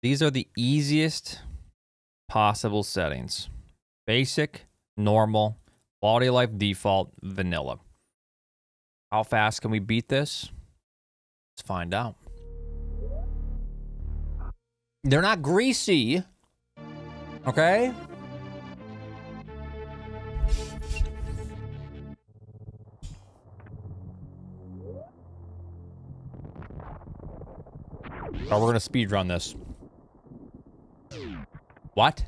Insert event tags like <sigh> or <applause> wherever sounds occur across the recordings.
These are the easiest possible settings. Basic, normal, quality of life default, vanilla. How fast can we beat this? Let's find out. They're not greasy. Okay? Oh, we're gonna speed run this. What?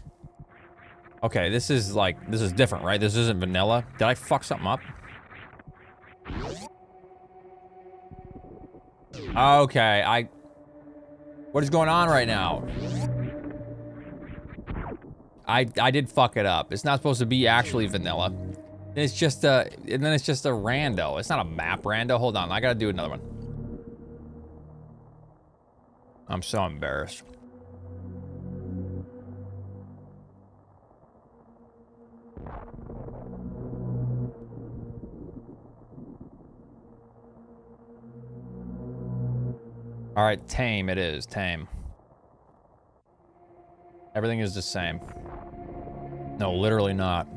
Okay, this is like this is different, right? This isn't vanilla. Did I fuck something up? Okay, I What is going on right now? I I did fuck it up. It's not supposed to be actually vanilla. It's just a and then it's just a rando. It's not a map rando. Hold on, I gotta do another one. I'm so embarrassed. All right, tame it is, tame. Everything is the same. No, literally not.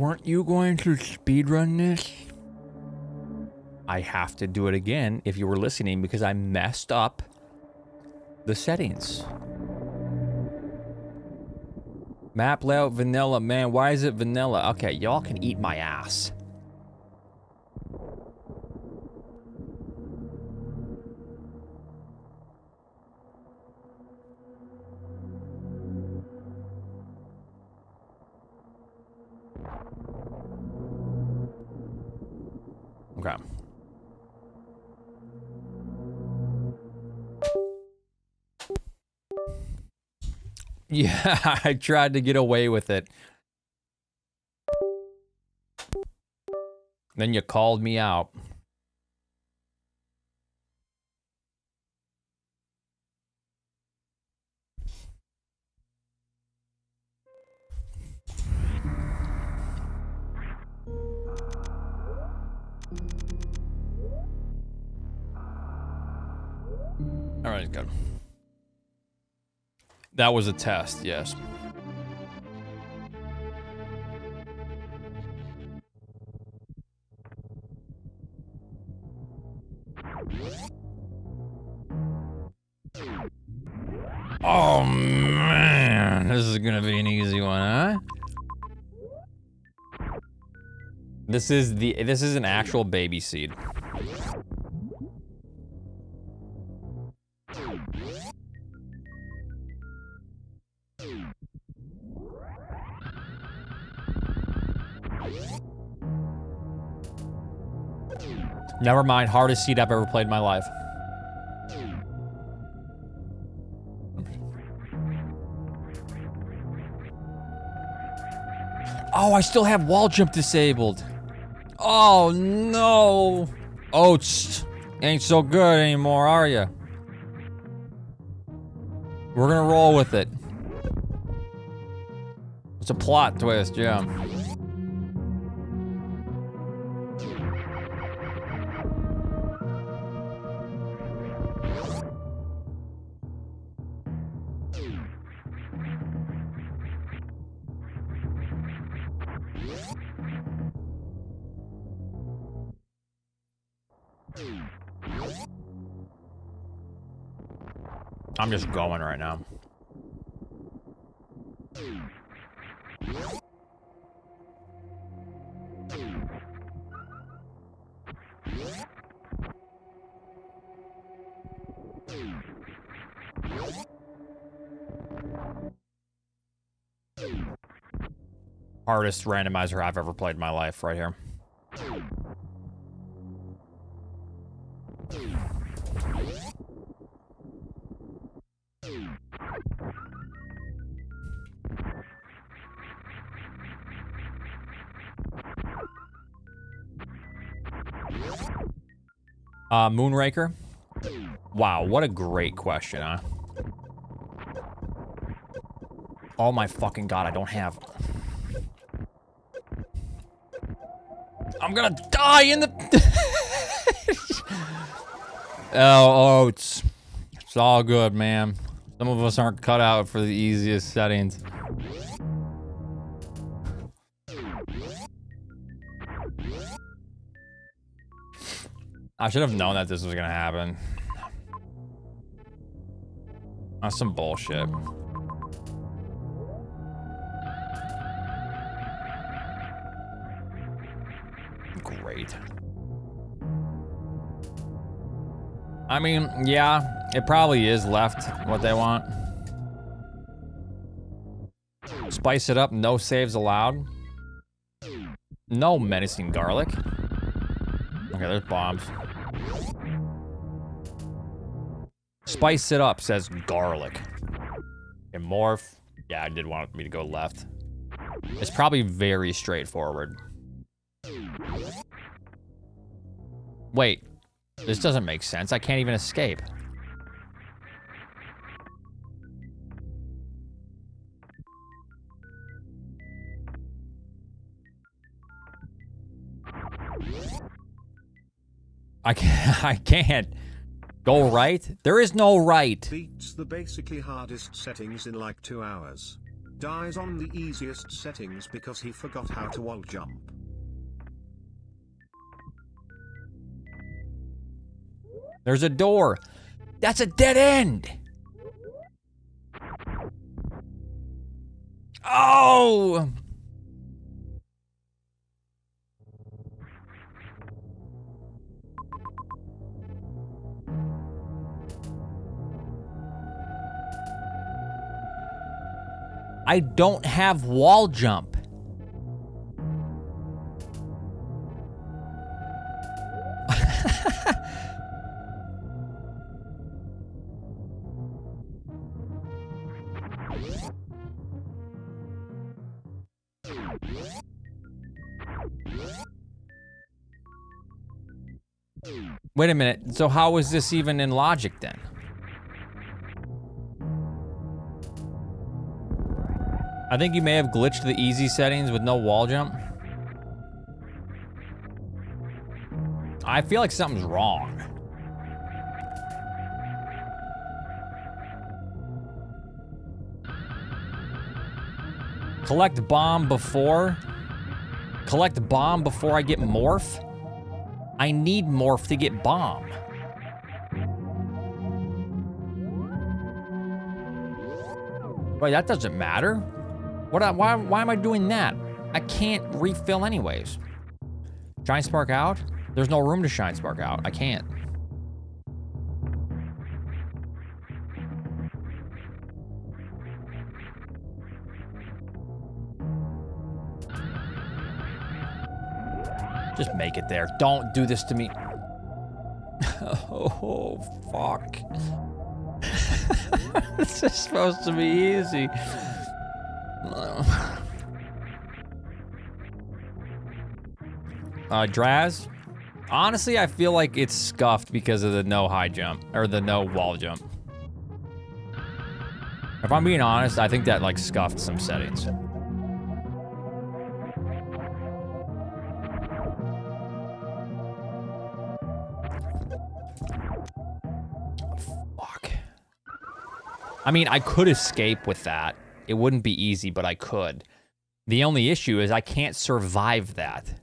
Weren't you going to speedrun this? I have to do it again if you were listening because I messed up the settings. Map layout vanilla. Man, why is it vanilla? Okay, y'all can eat my ass. Okay. Yeah, <laughs> I tried to get away with it. Then you called me out. All right, good. That was a test, yes. Oh man, this is gonna be an easy one, huh? This is the this is an actual baby seed. Never mind, hardest seat I've ever played in my life. Oh, I still have wall jump disabled. Oh no. Oh, ain't so good anymore, are you? We're gonna roll with it. It's a plot twist, yeah. I'm just going right now. Hardest randomizer I've ever played in my life right here. Uh, Moonraker. Wow, what a great question, huh? Oh my fucking god, I don't have... I'm gonna die in the... <laughs> oh, oh, it's... It's all good, man. Some of us aren't cut out for the easiest settings. I should have known that this was gonna happen. That's some bullshit. Great. I mean, yeah, it probably is left what they want. Spice it up, no saves allowed. No menacing garlic. Okay, there's bombs. Spice it up, says garlic. And morph. Yeah, I did want me to go left. It's probably very straightforward. Wait. This doesn't make sense. I can't even escape. I can't. <laughs> I can't. Go right? There is no right. Beats the basically hardest settings in like two hours. Dies on the easiest settings because he forgot how to wall jump. There's a door. That's a dead end. Oh! I don't have wall jump. <laughs> Wait a minute. So how is this even in logic then? I think you may have glitched the easy settings with no wall jump. I feel like something's wrong. Collect bomb before? Collect bomb before I get morph? I need morph to get bomb. Wait, that doesn't matter. What? Why? Why am I doing that? I can't refill anyways. Shine spark out? There's no room to shine spark out. I can't. Just make it there. Don't do this to me. <laughs> oh, fuck. <laughs> this is supposed to be easy. <laughs> Uh, Draz, honestly, I feel like it's scuffed because of the no high jump, or the no wall jump. If I'm being honest, I think that like scuffed some settings. Fuck. I mean, I could escape with that. It wouldn't be easy, but I could. The only issue is I can't survive that.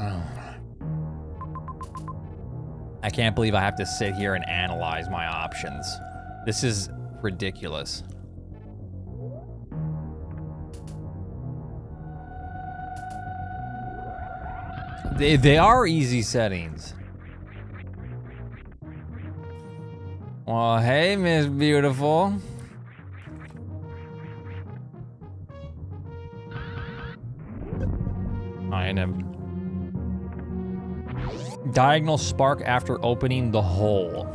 Oh. I can't believe I have to sit here and analyze my options. This is ridiculous. They, they are easy settings. Well, hey, Miss Beautiful. I am diagonal spark after opening the hole.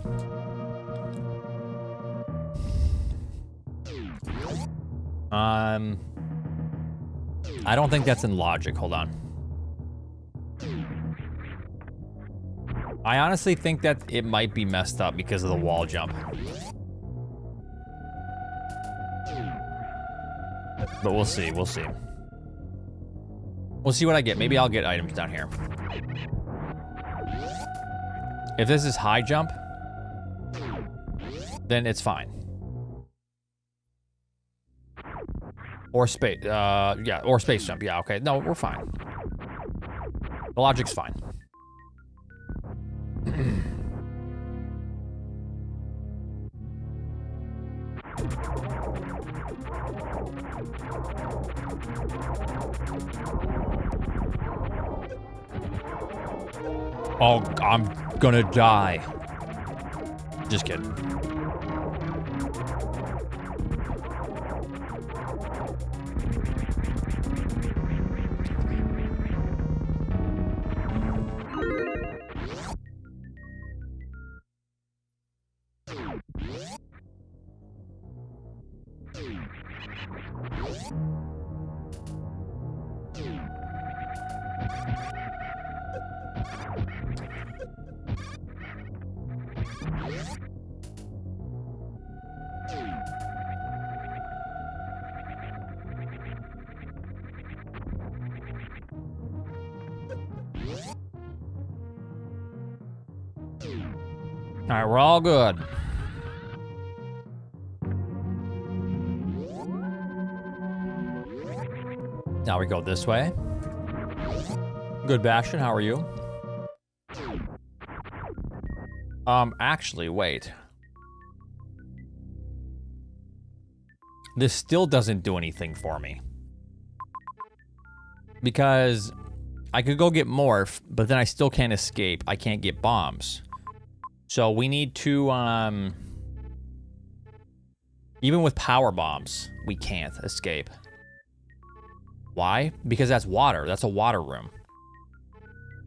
Um, I don't think that's in logic. Hold on. I honestly think that it might be messed up because of the wall jump. But we'll see, we'll see. We'll see what I get. Maybe I'll get items down here. If this is high jump, then it's fine. Or space, uh, yeah, or space jump. Yeah, okay. No, we're fine. The logic's fine. Oh, I'm gonna die. Just kidding. This way. Good, Bastion. How are you? Um, actually, wait. This still doesn't do anything for me. Because I could go get Morph, but then I still can't escape. I can't get bombs. So we need to, um... Even with power bombs, we can't escape. Why? Because that's water. That's a water room.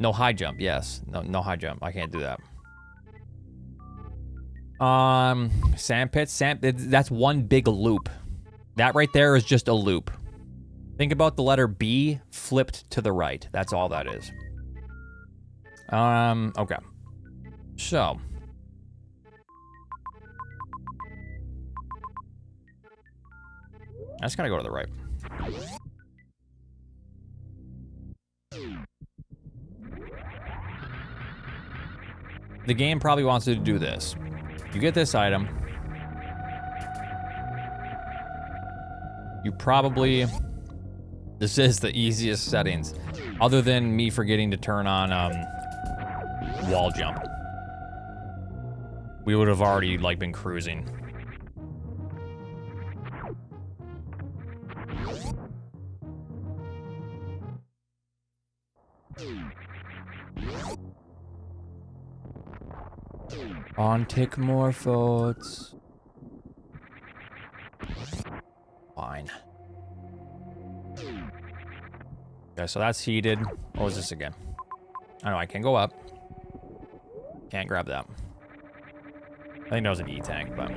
No high jump, yes. No, no high jump. I can't do that. Um, sand pit, sand. That's one big loop. That right there is just a loop. Think about the letter B flipped to the right. That's all that is. Um, okay. So. I just gotta go to the right. The game probably wants you to do this. You get this item. You probably... This is the easiest settings. Other than me forgetting to turn on um, wall jump. We would have already like been cruising. On take more photos. Fine. Okay, so that's heated. What was this again? I know I can't go up. Can't grab that. I think that was an E-tank, but...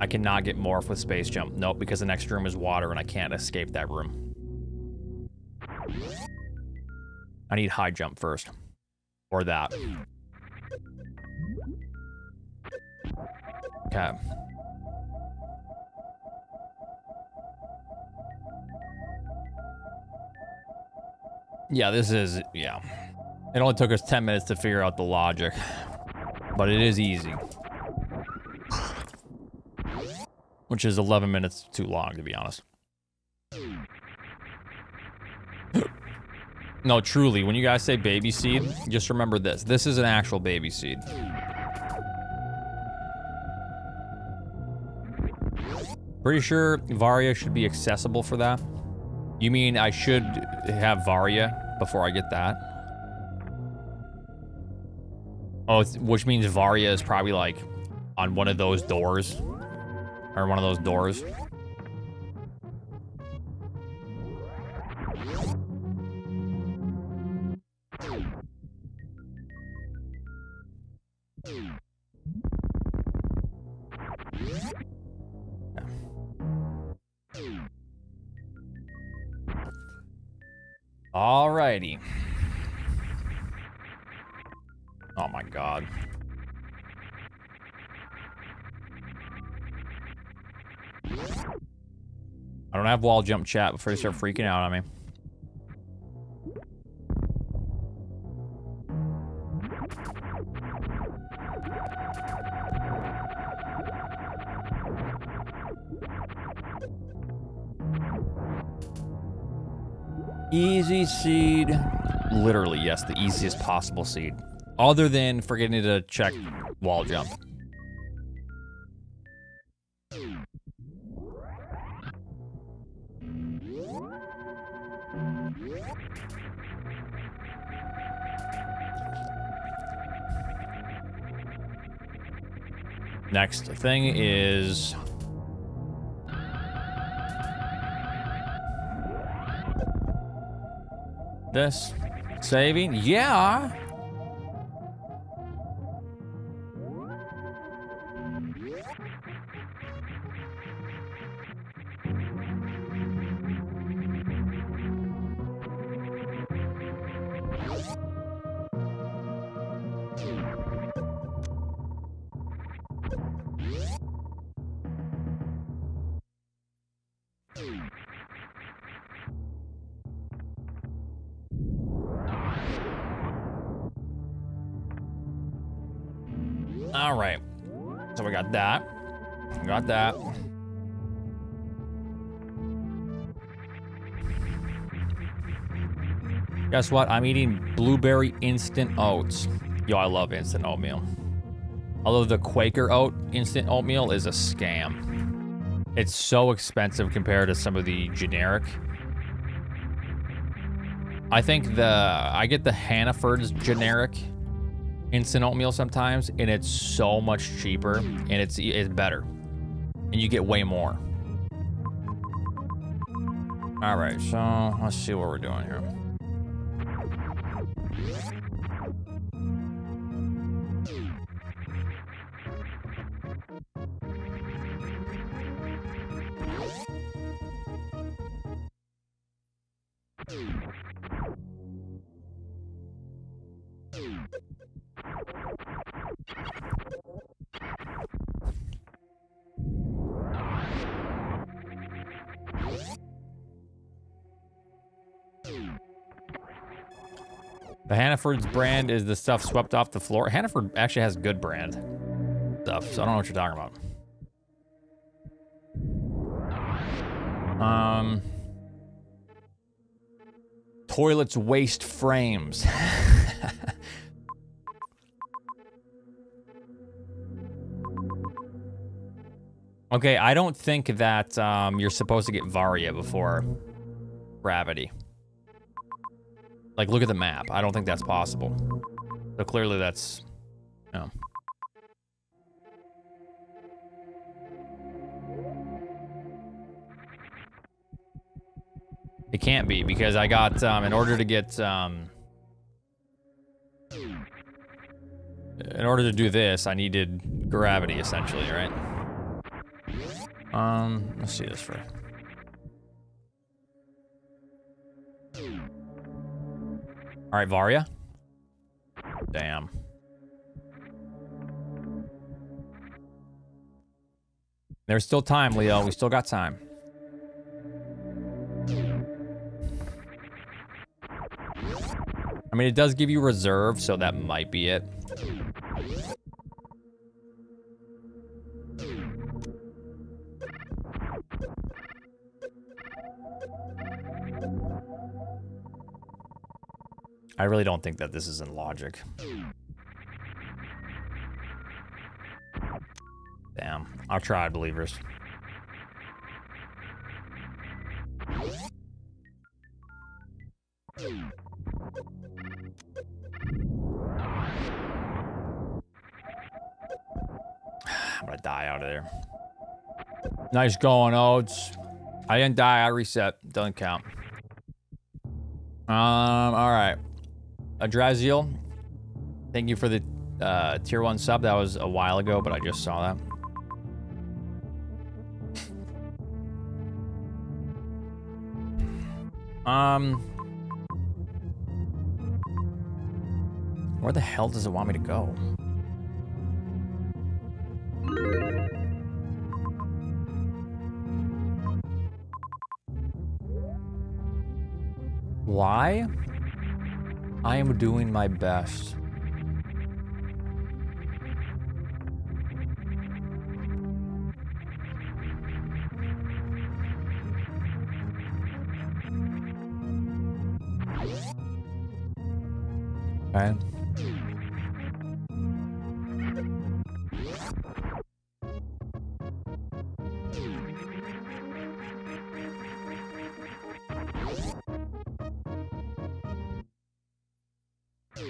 I cannot get morph with space jump. Nope, because the next room is water and I can't escape that room. I need high jump first. Or that. Okay. Yeah, this is, yeah. It only took us 10 minutes to figure out the logic. But it is easy. Which is 11 minutes too long, to be honest. <gasps> no, truly, when you guys say baby seed, just remember this. This is an actual baby seed. Pretty sure Varia should be accessible for that. You mean I should have Varia before I get that? Oh, which means Varia is probably like on one of those doors. Or one of those doors. Alrighty. Oh my god. Don't have wall jump chat before they start freaking out on me. Easy seed. Literally, yes, the easiest possible seed. Other than forgetting to check wall jump. Next thing is this saving. Yeah. Guess what? I'm eating blueberry instant oats. Yo, I love instant oatmeal. Although the Quaker oat instant oatmeal is a scam. It's so expensive compared to some of the generic. I think the I get the Hannaford's generic instant oatmeal sometimes, and it's so much cheaper, and it's it's better, and you get way more. All right, so let's see what we're doing here. The Hannaford's brand is the stuff swept off the floor. Hannaford actually has good brand stuff, so I don't know what you're talking about. Um, toilets waste frames. <laughs> okay, I don't think that um, you're supposed to get Varia before gravity. Like, look at the map. I don't think that's possible. So clearly that's, no. It can't be because I got, um, in order to get, um, in order to do this, I needed gravity essentially, right? Um, let's see this for. All right, Varia. Damn. There's still time, Leo. We still got time. I mean, it does give you reserve, so that might be it. I really don't think that this is in logic. Damn. I'll try, believers. <sighs> I'm gonna die out of there. Nice going, Oats. I didn't die, I reset. Doesn't count. Um, alright. Adraziel, thank you for the uh, tier one sub. That was a while ago, but I just saw that. <laughs> Um, Where the hell does it want me to go? Why? I am doing my best. Okay. <laughs>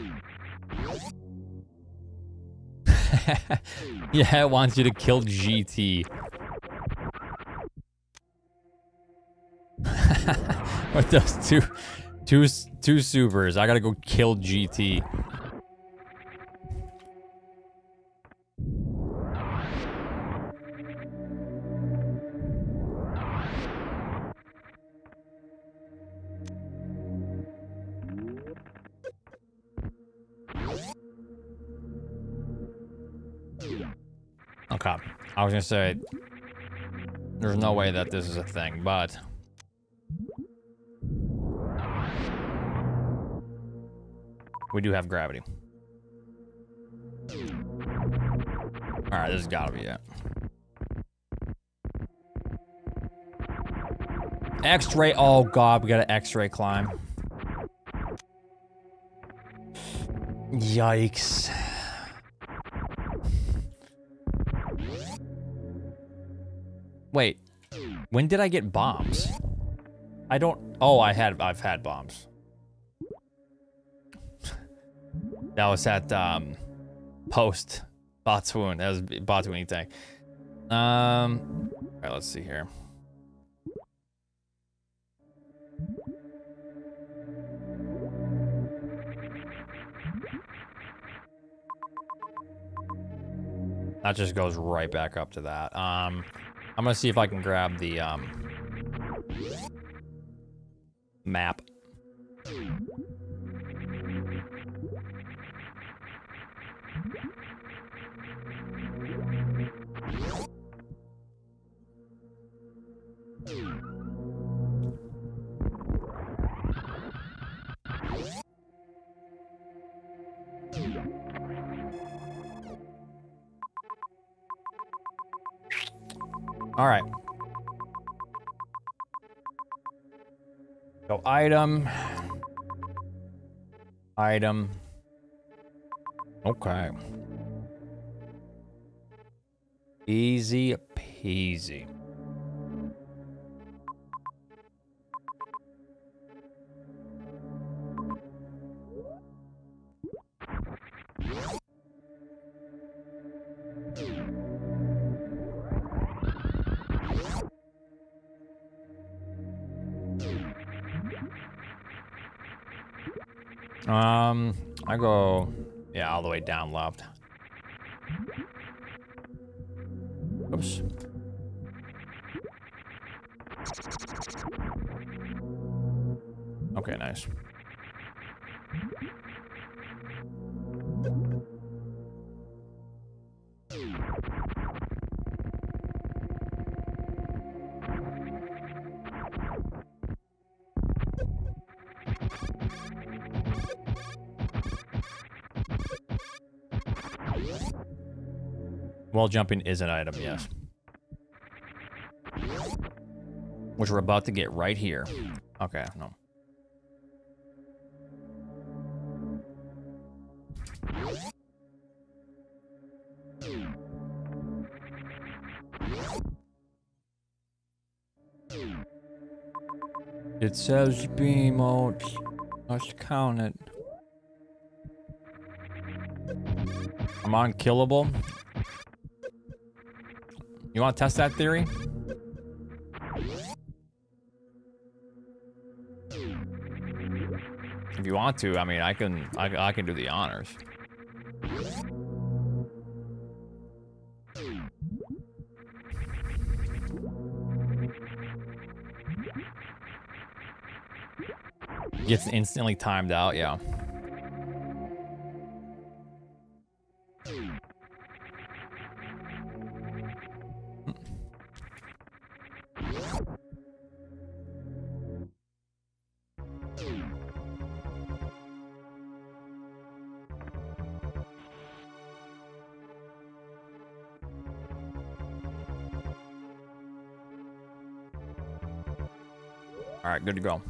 yeah, it wants you to kill GT. <laughs> With those two, two, two supers, I gotta go kill GT. Gonna say, there's no way that this is a thing, but... We do have gravity. Alright, this has gotta be it. X-ray, oh god, we got an X-ray climb. Yikes. When did I get bombs? I don't. Oh, I had. I've had bombs. <laughs> that was at um, post Botwoon. That was Botwoon thing. Um. All right, let's see here. That just goes right back up to that. Um. I'm gonna see if I can grab the um, map. All right. So item. Item. Okay. Easy peasy. I go, yeah, all the way down left. Oops. Okay, nice. Wall jumping is an item, yes. Which we're about to get right here. Okay, no. It says beam mode. Let's count it. I'm unkillable. You want to test that theory? If you want to, I mean, I can, I, I can do the honors. Gets instantly timed out, yeah. Good to go.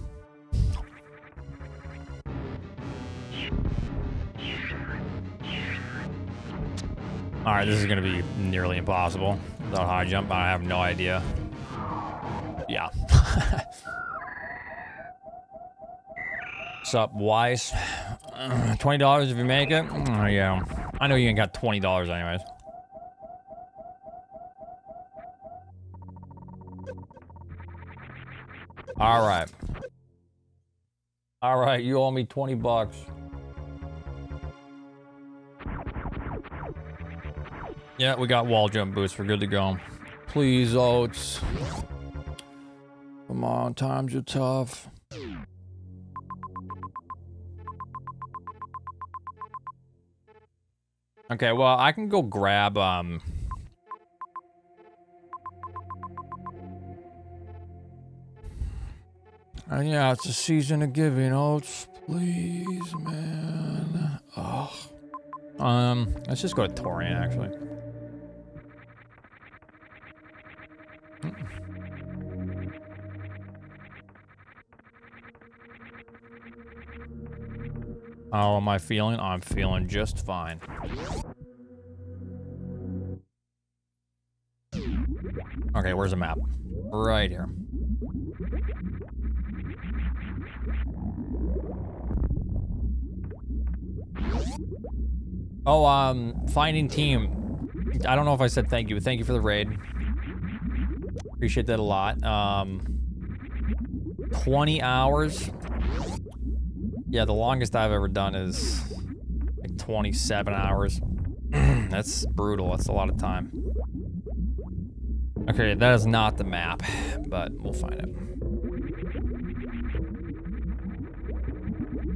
All right, this is gonna be nearly impossible without high jump. I have no idea. Yeah. <laughs> Sup, Wise? <sighs> Twenty dollars if you make it. Oh, yeah, I know you ain't got twenty dollars anyways. All right. All right, you owe me 20 bucks. Yeah, we got wall jump boots. We're good to go. Please, Oats. Come on, times are tough. Okay, well, I can go grab, um... Uh, yeah, it's a season of giving, Oh, Please, man. Oh. Um, let's just go to Tourian, actually. How am I feeling? I'm feeling just fine. Okay, where's the map? Right here. Oh, um, finding team. I don't know if I said thank you, but thank you for the raid. Appreciate that a lot. Um, 20 hours. Yeah, the longest I've ever done is like 27 hours. <clears throat> That's brutal. That's a lot of time. Okay, that is not the map, but we'll find it.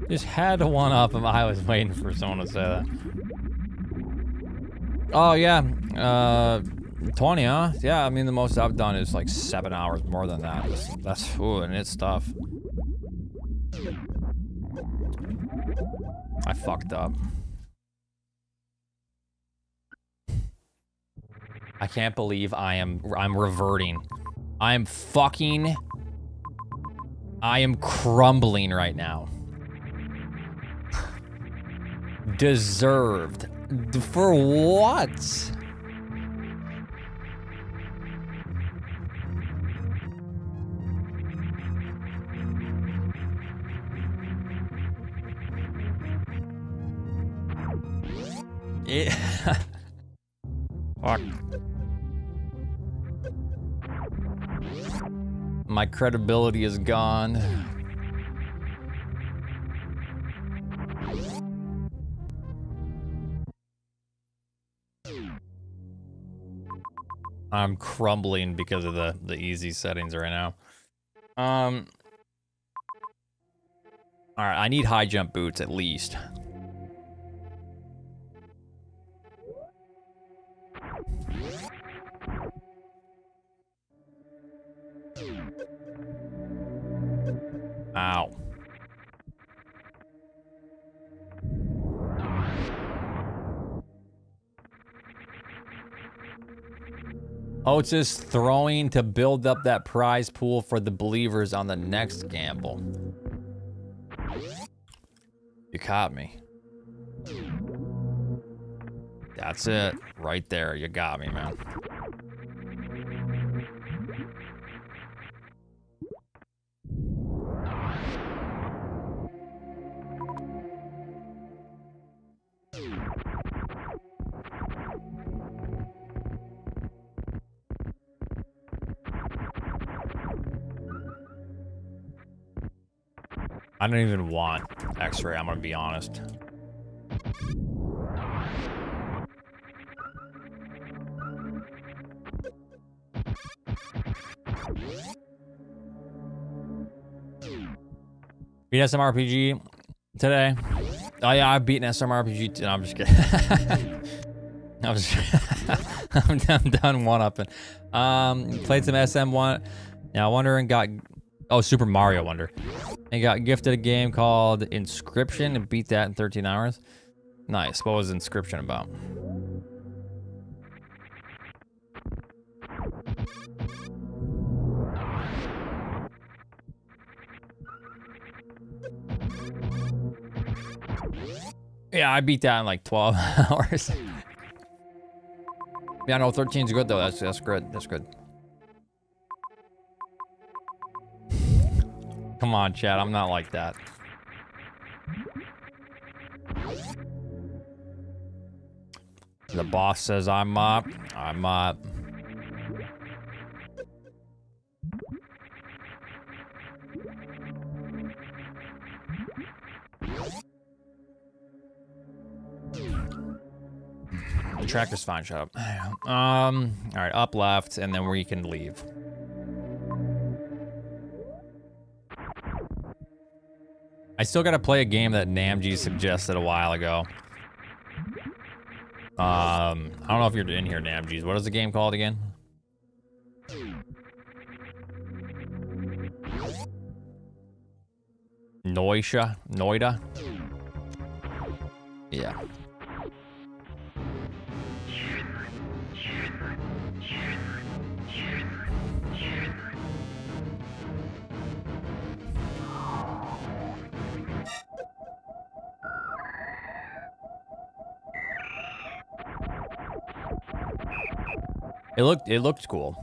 Just had to one up him. I was waiting for someone to say that. Oh, yeah. Uh, 20, huh? Yeah, I mean, the most I've done is like seven hours more than that. That's, that's ooh, and it's tough. I fucked up. I can't believe I am I'm reverting. I am fucking I am crumbling right now. <sighs> Deserved. For what? It <laughs> Fuck. My credibility is gone. I'm crumbling because of the the easy settings right now. Um All right, I need high jump boots at least. Ow. Just throwing to build up that prize pool for the believers on the next gamble. You caught me. That's it. Right there. You got me, man. I don't even want x-ray, I'm gonna be honest. Beat SMRPG today. Oh yeah, I've beaten SMRPG. No, I'm just kidding. <laughs> I was <laughs> I'm done, done one up and um played some SM1. Now Wonder and got oh Super Mario Wonder and got gifted a game called Inscription and beat that in 13 hours. Nice. What was Inscription about? Yeah, I beat that in like 12 <laughs> hours. yeah, no, 13 is good though. That's that's good. That's good. Come on, Chad. I'm not like that. The boss says I'm up. I'm up. The tracker's fine. Shut up. <sighs> Um. All right. Up left, and then we can leave. I still got to play a game that Namji suggested a while ago. Um, I don't know if you're in here, Namjees. What is the game called again? Noisha? Noida? Yeah. It looked it looked cool.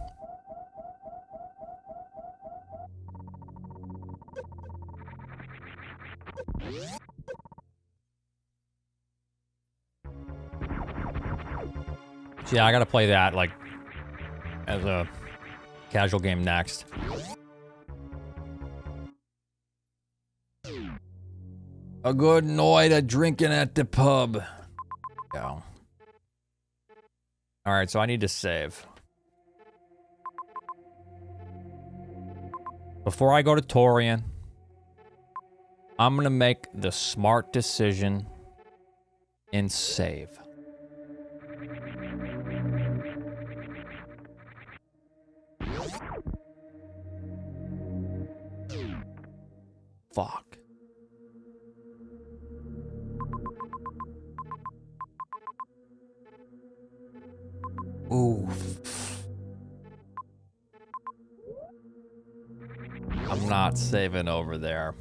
Yeah, I gotta play that like as a casual game next. A good night of drinking at the pub. Go. All right, so I need to save. Before I go to Tourian, I'm going to make the smart decision and save. Fuck. Saving over there.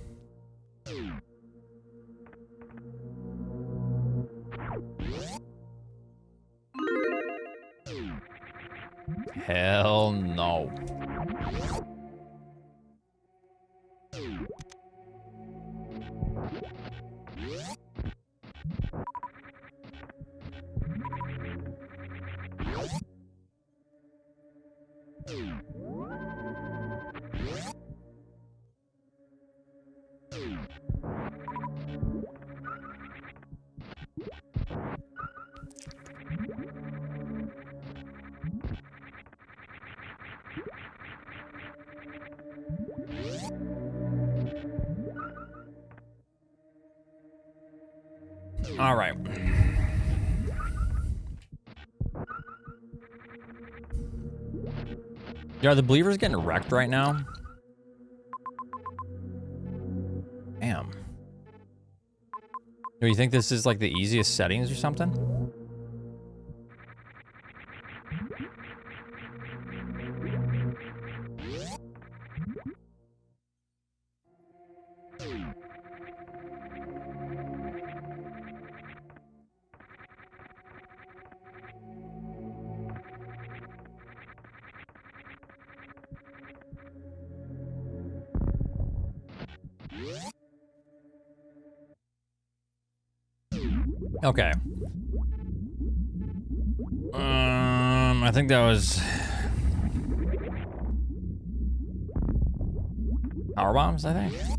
Yeah, are the believers getting wrecked right now? Damn. Do you think this is like the easiest settings or something? Think that was power bombs. I think.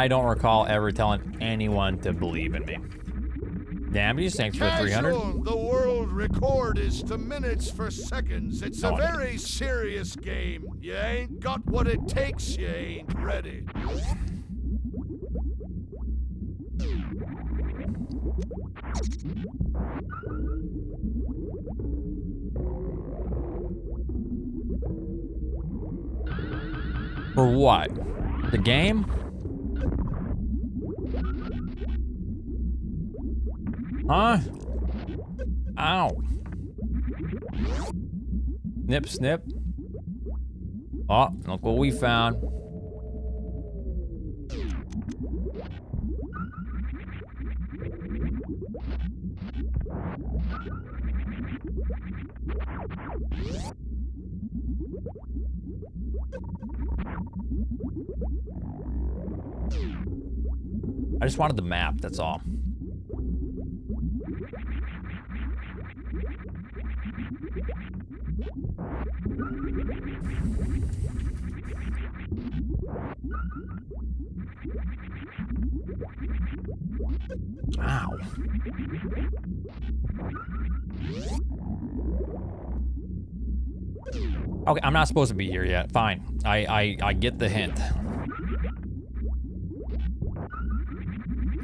I don't recall ever telling anyone two believe in me. Damage, thanks four 300. Casual, the world record is to minutes for seconds. It's No, a very serious game. You ain't got what it takes, you ain't ready. For what? The game? Huh? Ow. Snip, snip. Oh, look what we found. I just wanted the map, that's all. Okay, I'm not supposed to be here yet. Fine. I, I, I get the hint.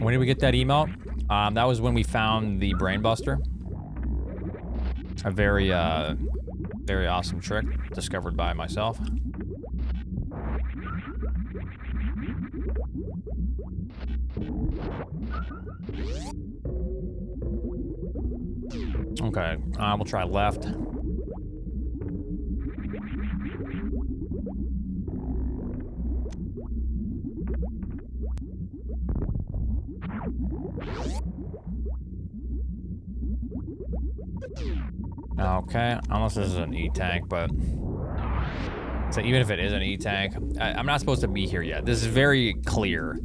When did we get that email? Um, that was when we found the Brainbuster. A very, uh, very awesome trick discovered by myself. Okay, uh, we'll try left. Okay, unless this is an E-tank, but... So even if it is an E-tank, I'm not supposed to be here yet. This is very clear.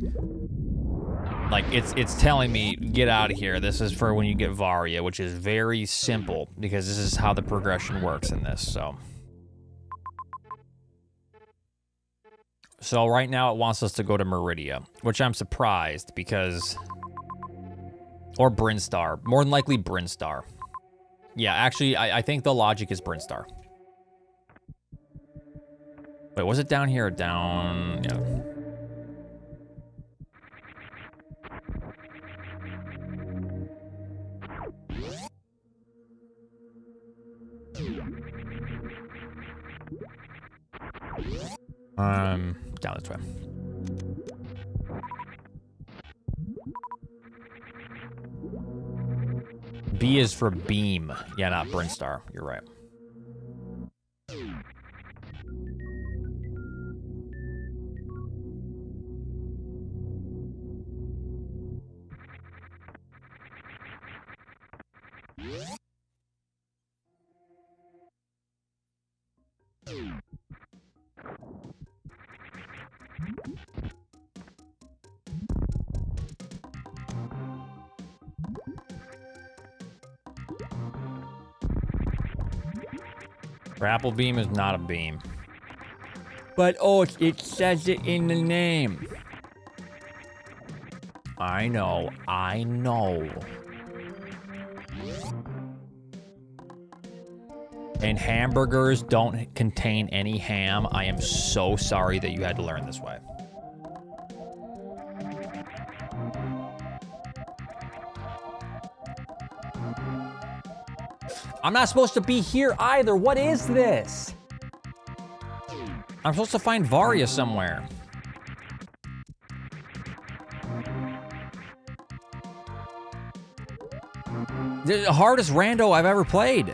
Like, it's it's telling me, get out of here. This is for when you get Varia, which is very simple, because this is how the progression works in this, so... So right now it wants us to go to Maridia, which I'm surprised, because... Or Brinstar. More than likely Brinstar. Yeah, actually, I, I think the logic is Brinstar. Wait, was it down here or down? Yeah. Um, down this way. B is for beam. Yeah, not Brinstar. You're right. Grapple beam is not a beam. But, oh, it, it says it in the name. I know, I know. And hamburgers don't contain any ham. I am so sorry that you had to learn this way. I'm not supposed to be here either. What is this? I'm supposed to find Varia somewhere. The hardest rando I've ever played.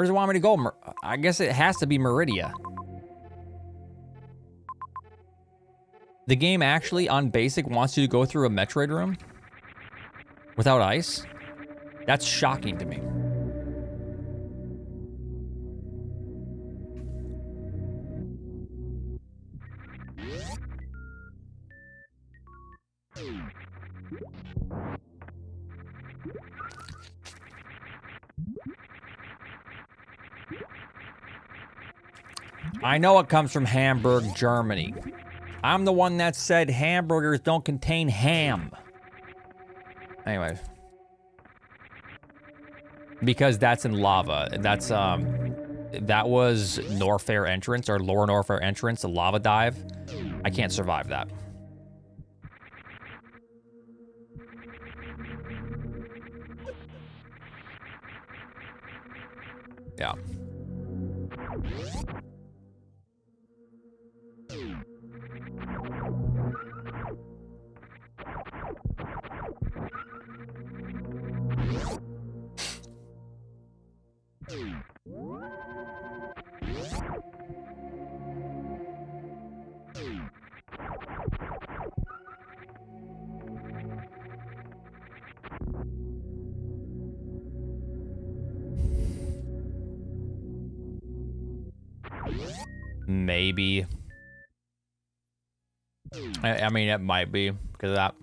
Where does it want me to go? Mer I guess it has to be Maridia. The game actually, on basic, wants you to go through a Metroid room? Without ice? That's shocking to me. I know it comes from Hamburg, Germany. I'm the one that said hamburgers don't contain ham. Anyway. Because that's in lava. That's, um... that was Norfair entrance or Lower Norfair entrance, a lava dive. I can't survive that. Yeah. I, mean, it might be because of that.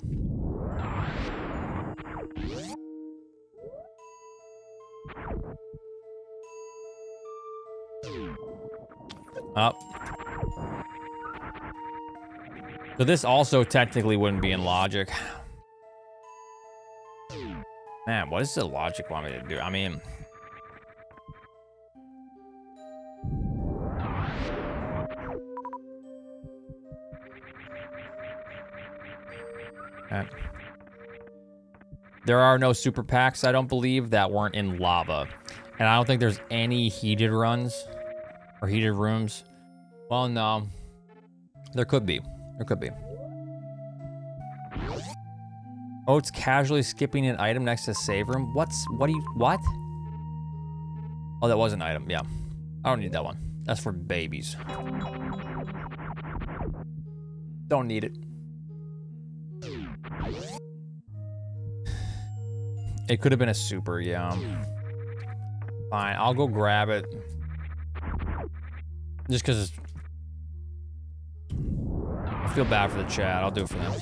Up. So this also technically wouldn't be in logic. Man, what does the logic want me to do? I mean... There are no super packs, I don't believe, that weren't in lava. And I don't think there's any heated runs or heated rooms. Well, no. There could be. There could be. It's casually skipping an item next to save room. What's, what do you, what? Oh, that was an item, yeah. I don't need that one. That's for babies. Don't need it. It could have been a super, yeah. Fine, I'll go grab it. Just because I feel bad for the chat. I'll do it for them.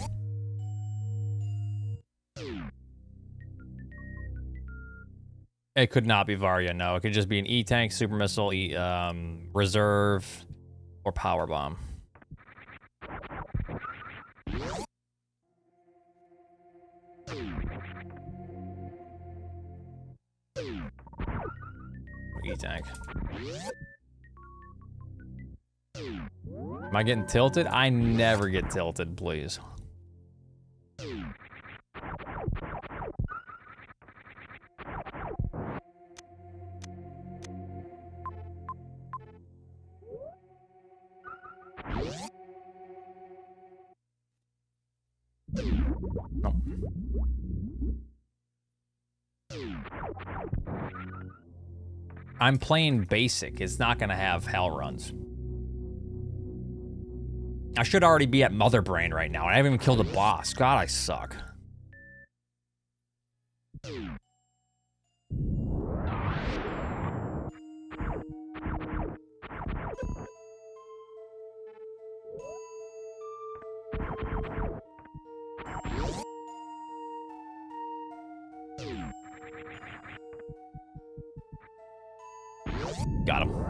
It could not be Varia, no. It could just be an E-Tank, Super Missile, e um, Reserve, or Power Bomb. E-Tank. Am I getting tilted? I never get tilted, please. I'm playing basic. It's not going to have hell runs. I should already be at Mother Brain right now. I haven't even killed a boss. God, I suck. Got him.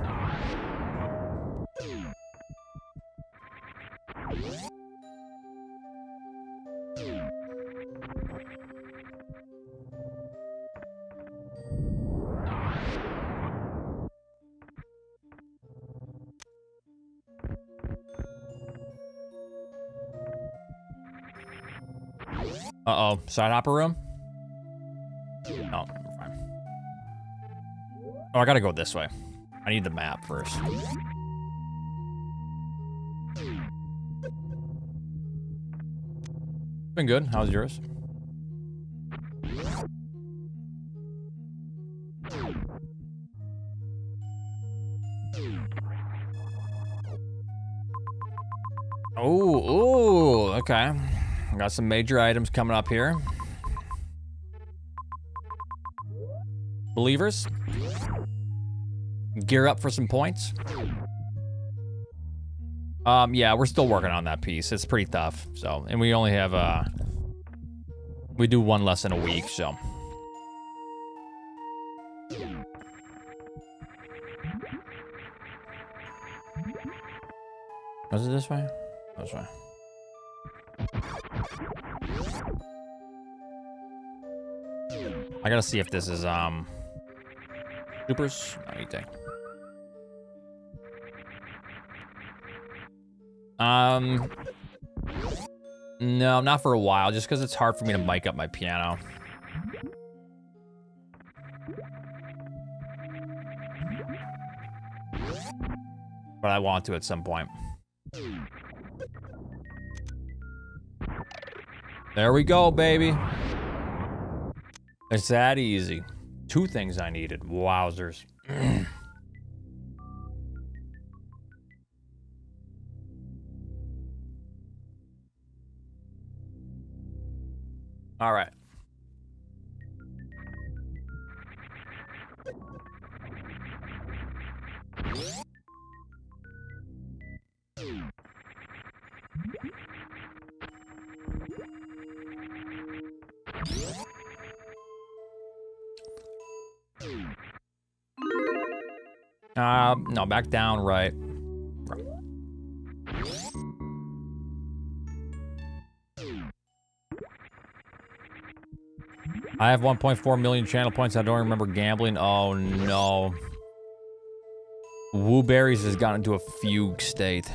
Uh-oh. Side hopper room? No, fine. Oh, I gotta go this way. I need the map first. Been good. How's yours? Oh, oh, okay. Got some major items coming up here. Believers, gear up for some points. Um, yeah, we're still working on that piece. It's pretty tough. So, and we only have uh, we do one lesson a week. So. Was it this way? This way. I gotta see if this is um supers. No, you think? Um, no, not for a while, just because it's hard for me to mic up my piano. But I want to at some point. There we go, baby. It's that easy. Two things I needed. Wowzers. <clears throat> No, back down, right. I have 1.4 million channel points. I don't remember gambling. Oh, no. Wooberries has gotten into a fugue state.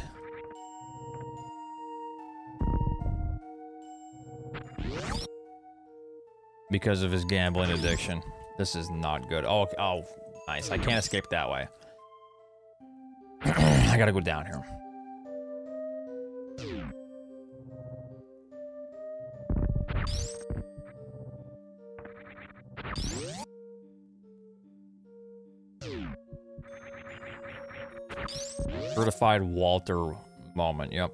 Because of his gambling addiction. This is not good. Oh, oh, nice. I can't escape that way. I gotta go down here. Certified Walter moment, yep.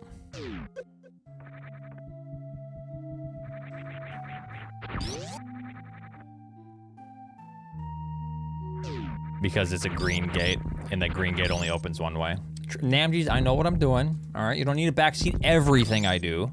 Because it's a green gate, and that green gate only opens one way. Namjees, I know what I'm doing. All right, you don't need to backseat everything I do.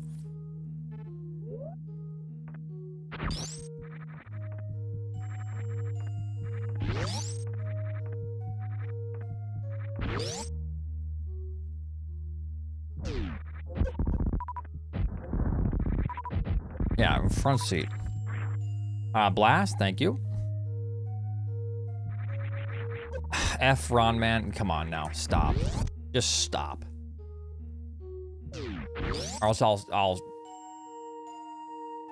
Yeah, front seat. Uh, blast, thank you. <sighs> F Ron man, come on now, stop. Just stop. Or else I'll I'll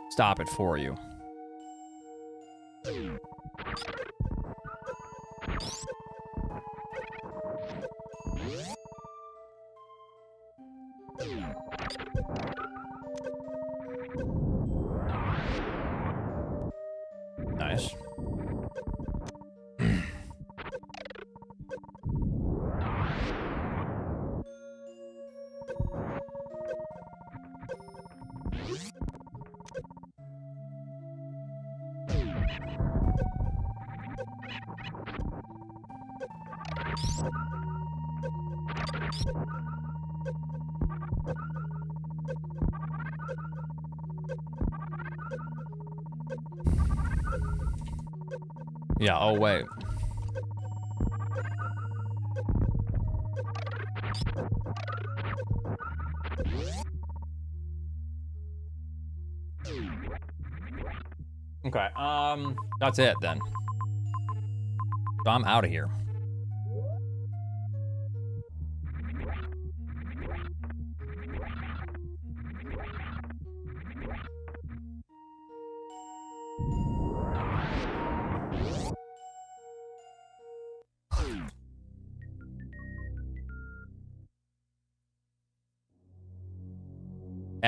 stop it for you. Oh wait. Okay, um, that's it then. So I'm out of here.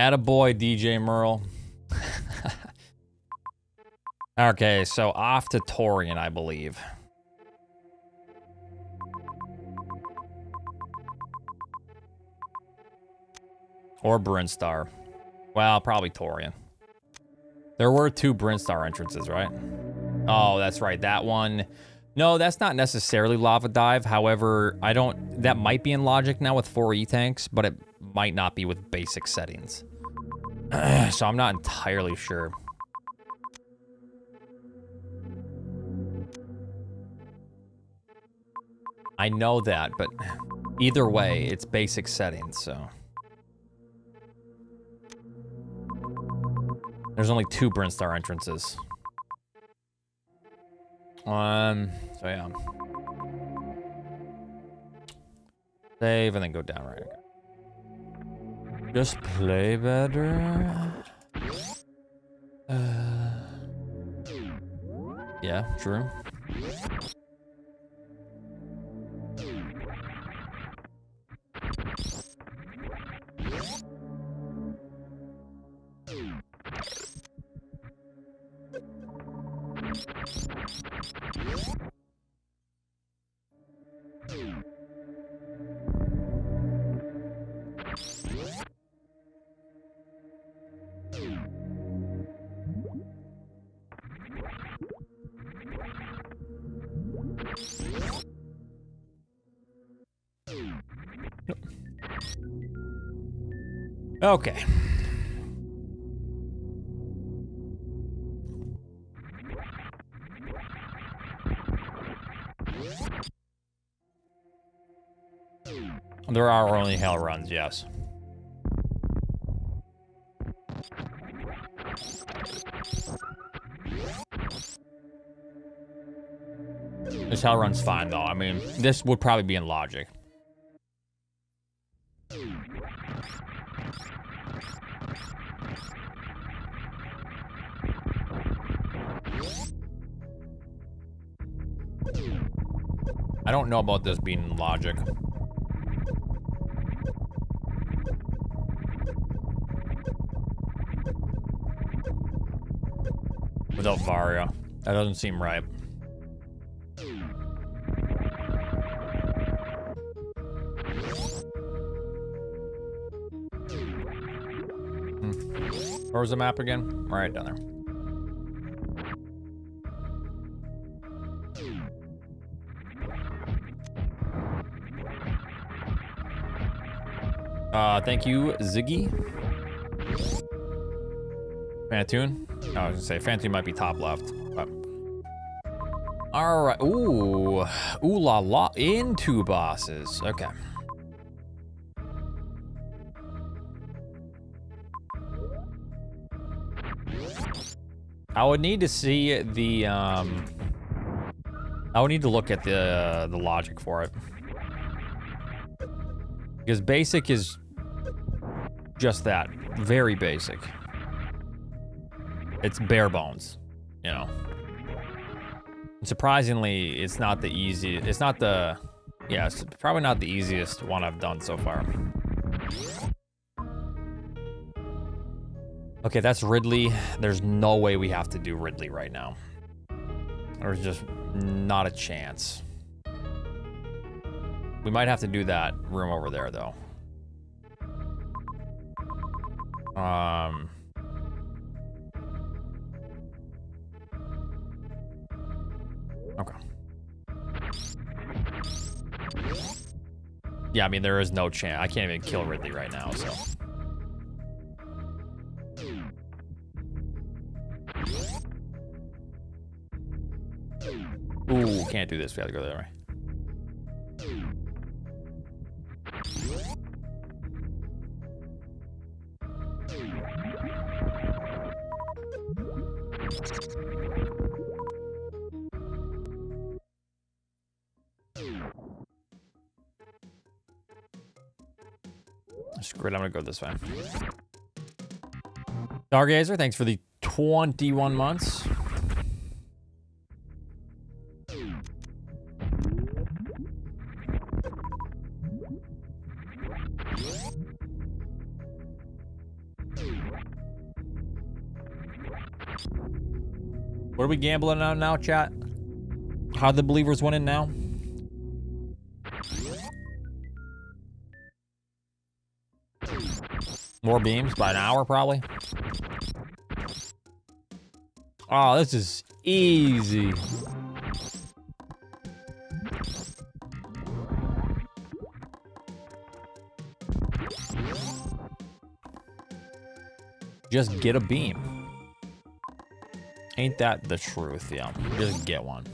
Attaboy, DJ Merle. <laughs> okay, so off to Tourian, I believe. Or Brinstar. Well, probably Tourian. There were two Brinstar entrances, right? Oh, that's right. That one. No, that's not necessarily Lava Dive. However, I don't... That might be in Logic now with 4 E-Tanks, but it might not be with basic settings. <clears throat> so I'm not entirely sure. I know that, but either way, it's basic settings, so... There's only two Brinstar entrances. Um, so yeah. Save and then go down right. Just play better. Uh, yeah, true. Okay. There are only hell runs, yes. This hell run's fine though. I mean, this would probably be in logic. Don't know about this being logic. Without Varia. That doesn't seem right. Hmm. Where was the map again? Right down there. Thank you, Ziggy. Fantoon? Oh, I was gonna say Fantoon might be top left. But... All right. Ooh, ooh la la. Into bosses. Okay. I would need to see the um. I would need to look at the uh, the logic for it because basic is just that. Very basic. It's bare bones, you know. surprisingly, it's not the easy. It's not the. Yeah, it's probably not the easiest one I've done so far. Okay, that's Ridley. There's no way we have to do Ridley right now. There's just not a chance. We might have to do that room over there, though. Um. Okay. Yeah, I mean, there is no chance. I can't even kill Ridley right now, so. Ooh, can't do this. We have to go the other way. Gonna go this way. Stargazer, thanks for the 21 months. What are we gambling on now, chat? How the believers winning now? More beams by an hour, probably. Oh, this is easy. Just get a beam. Ain't that the truth? Yeah, just get one.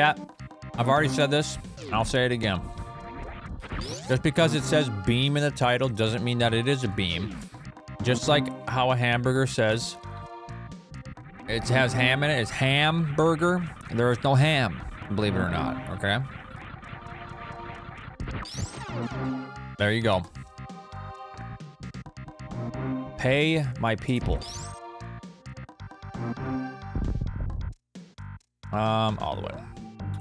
Chat, I've already said this, I'll say it again. Just because it says beam in the title doesn't mean that it is a beam. Just like how a hamburger says It has ham in it. It's hamburger. There is no ham, believe it or not. Okay. There you go. Pay my people. Um, all the way.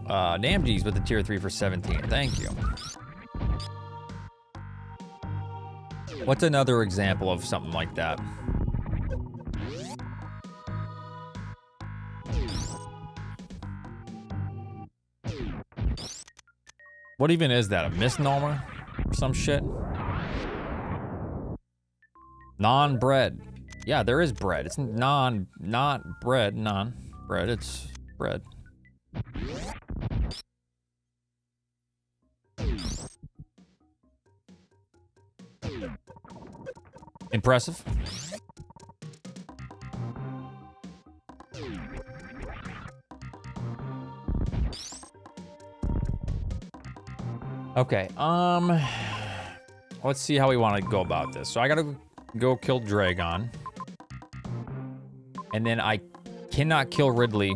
Uh, with the tier 3 for 17. Thank you. What's another example of something like that? What even is that? A misnomer? Or some shit? Non-bread. Yeah, there is bread. It's non, not bread, non bread. It's bread. Impressive. Okay, um, let's see how we want to go about this. So I gotta go kill Draygon. And then I cannot kill Ridley.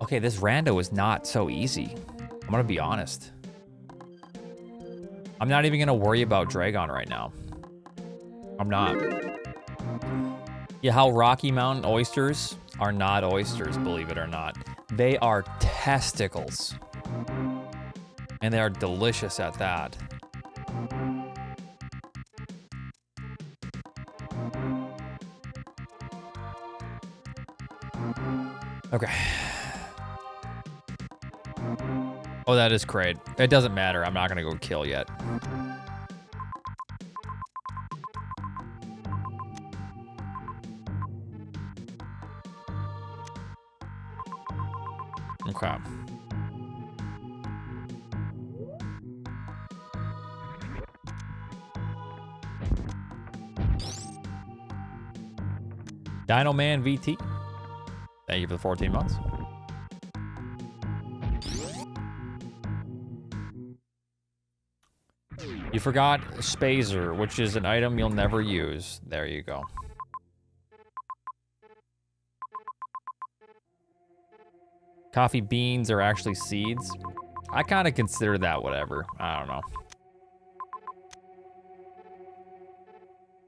Okay, this rando is not so easy. I'm gonna be honest. I'm not even gonna worry about Draygon right now. I'm not. Yeah, how Rocky Mountain oysters are not oysters, believe it or not. They are testicles. And they are delicious at that. Okay. Oh, that is great. It doesn't matter. I'm not going to go kill yet. Dino Man VT. Thank you for the 14 months. You forgot Spazer, which is an item you'll never use. There you go. Coffee beans are actually seeds. I kind of consider that whatever. I don't know.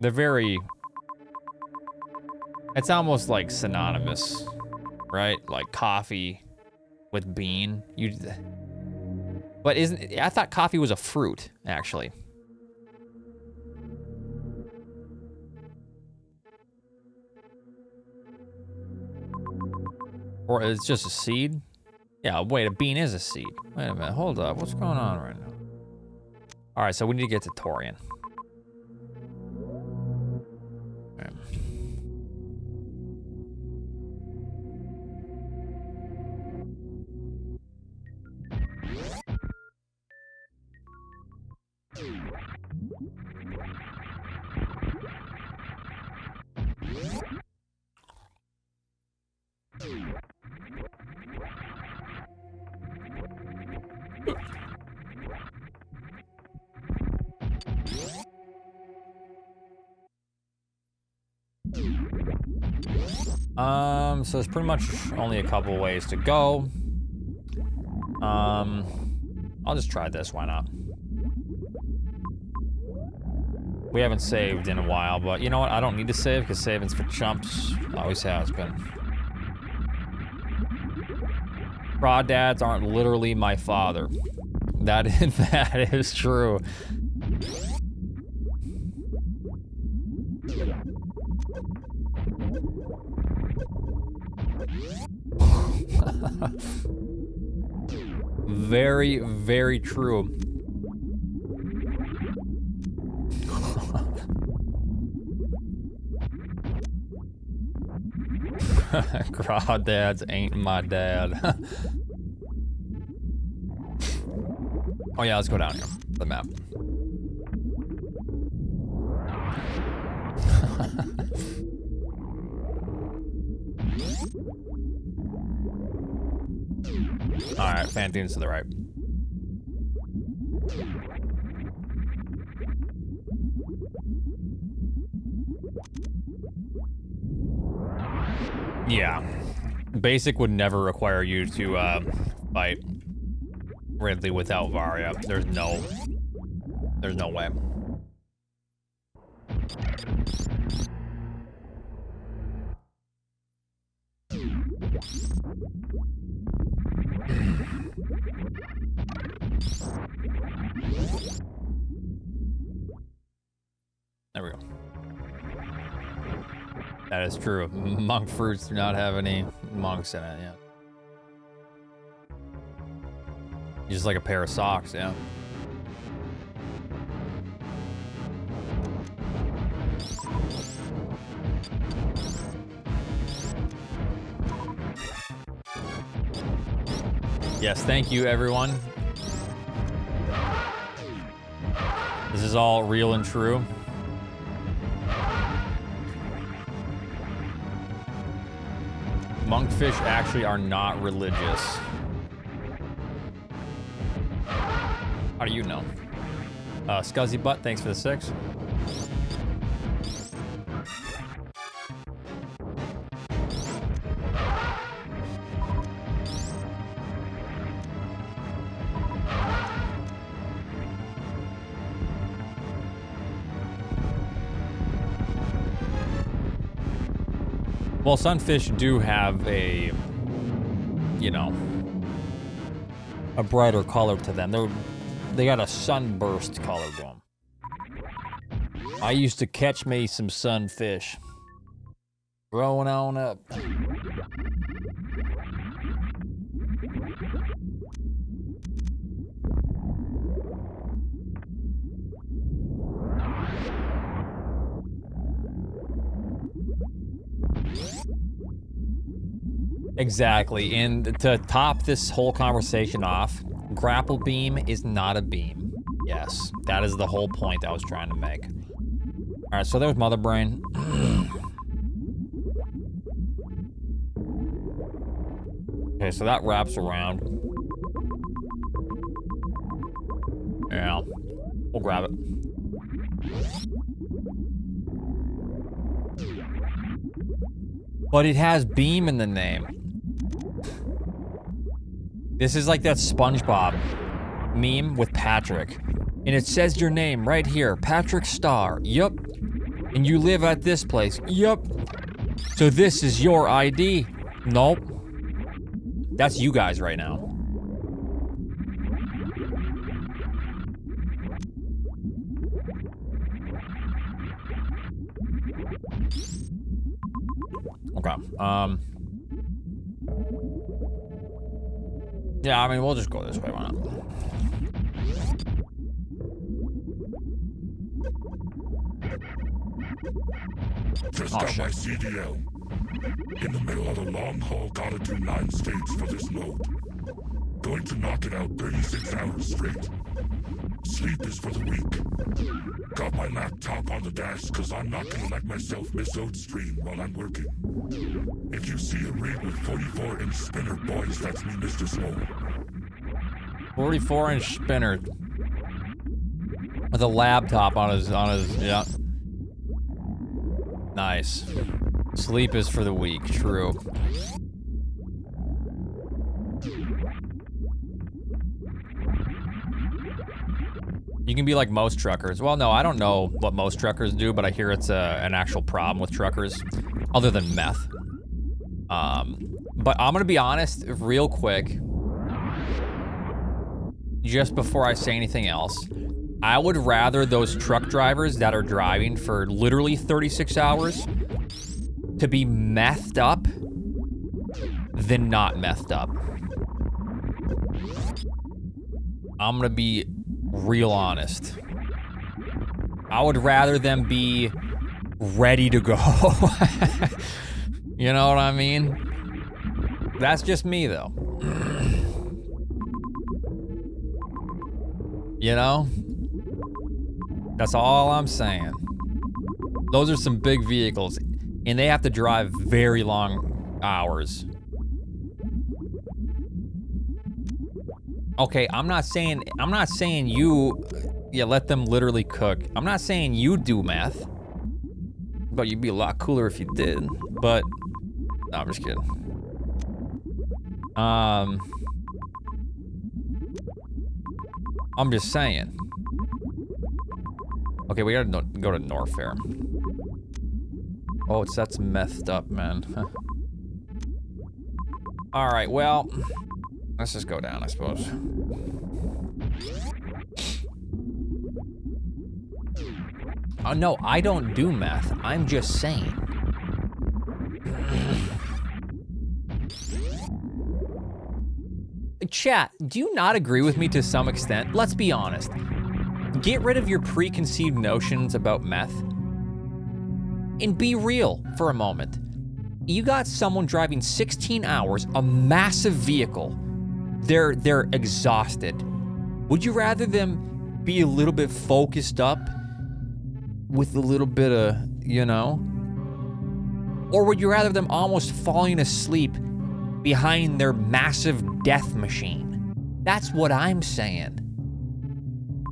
They're very... It's almost like synonymous, right? Like coffee with bean. You... But isn't... I thought coffee was a fruit, actually. Or it's just a seed? Yeah, wait, a bean is a seed. Wait a minute, hold up. What's going on right now? All right, so we need to get to Tourian. Pretty much only a couple ways to go. Um, I'll just try this, why not? We haven't saved in a while, but you know what? I don't need to save because saving's for chumps. Always has been. Crawdads aren't literally my father. That, <laughs> that is true. Very, very true. <laughs> Crawdads ain't my dad. <laughs> oh yeah, let's go down here. The map. Fantoon's to the right. Yeah. Basic would never require you to uh, fight Ridley without Varia. There's no... There's no way. That is true. <laughs> Monk fruits do not have any monks in it yet. Just like a pair of socks, yeah. Yes, thank you, everyone. This is all real and true. Monkfish actually are not religious. How do you know? Uh, Scuzzy Butt, thanks for the six. Well, sunfish do have a, you know, a brighter color to them. They're, they got a sunburst color to them. I used to catch me some sunfish. Growing on up. Exactly. And to top this whole conversation off, grapple beam is not a beam. Yes, that is the whole point I was trying to make. All right, so there's Mother Brain. <clears throat> okay, so that wraps around. Yeah, we'll grab it. But it has beam in the name. This is like that SpongeBob meme with Patrick. And it says your name right here, Patrick Star. Yup. And you live at this place. Yup. So this is your ID. Nope. That's you guys right now. Okay. Um. Yeah, I mean, we'll just go this way. Why not? Just Oh, my CDL. In the middle of the long haul, gotta do nine states for this load. Going to knock it out 36 hours straight. Sleep is for the weak. Got my laptop on the dash, cause I'm not gonna let myself miss out stream while I'm working. If you see a rig with 44 inch spinner, boys, that's me, Mr. Small. 44 inch spinner with a laptop on his on his yeah. Nice. Sleep is for the weak. True. You can be like most truckers. Well, no, I don't know what most truckers do, but I hear it's a, an actual problem with truckers, other than meth. Um, but I'm gonna be honest, real quick just before I say anything else, I would rather those truck drivers that are driving for literally 36 hours to be methed up than not methed up. I'm gonna be real honest. I would rather them be ready to go. <laughs> you know what I mean? That's just me though. You know? That's all I'm saying. Those are some big vehicles, and they have to drive very long hours. Okay, I'm not saying I'm not saying you yeah, let them literally cook. I'm not saying you do meth. But you'd be a lot cooler if you did. But No, I'm just kidding. Um, I'm just saying. Okay, we gotta no go to Norfair. Oh, it's that's methed up, man. <laughs> All right, well, let's just go down, I suppose. Oh, no, I don't do meth. I'm just saying. Chat, do you not agree with me to some extent? Let's be honest. Get rid of your preconceived notions about meth and be real for a moment. You got someone driving 16 hours, a massive vehicle. They're they're exhausted. Would you rather them be a little bit focused up with a little bit of, you know? Or would you rather them almost falling asleep behind their massive death machine? That's what I'm saying.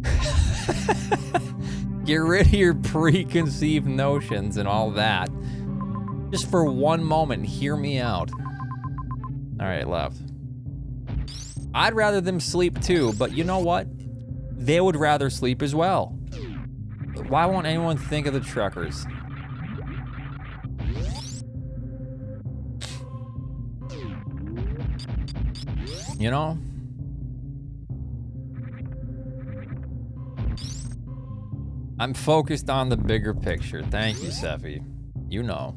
<laughs> Get rid of your preconceived notions and all that. Just for one moment, hear me out. All right, left. I'd rather them sleep too, but you know what? They would rather sleep as well. Why won't anyone think of the truckers? You know? I'm focused on the bigger picture. Thank you, Seffi. You know.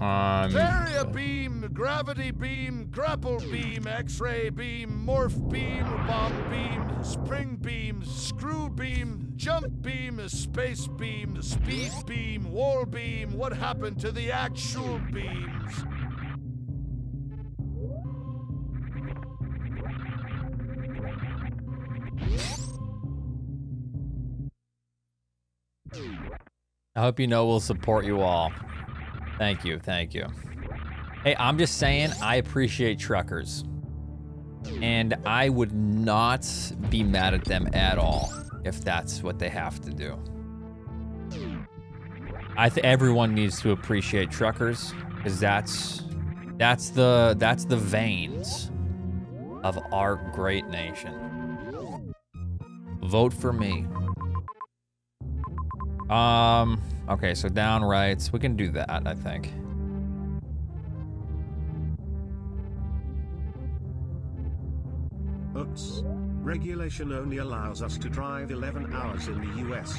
Um, Varia beam, gravity beam, grapple beam, X-ray beam, morph beam, bomb beam, spring beam, screw beam, jump beam, space beam, speed beam, wall beam. What happened to the actual beams? I hope you know we'll support you all. Thank you, thank you. Hey, I'm just saying, I appreciate truckers. And I would not be mad at them at all if that's what they have to do. I think everyone needs to appreciate truckers because that's that's the that's the veins of our great nation. Vote for me. Um, okay, so down rights. We can do that, I think. Oops. Regulation only allows us to drive 11 hours in the US.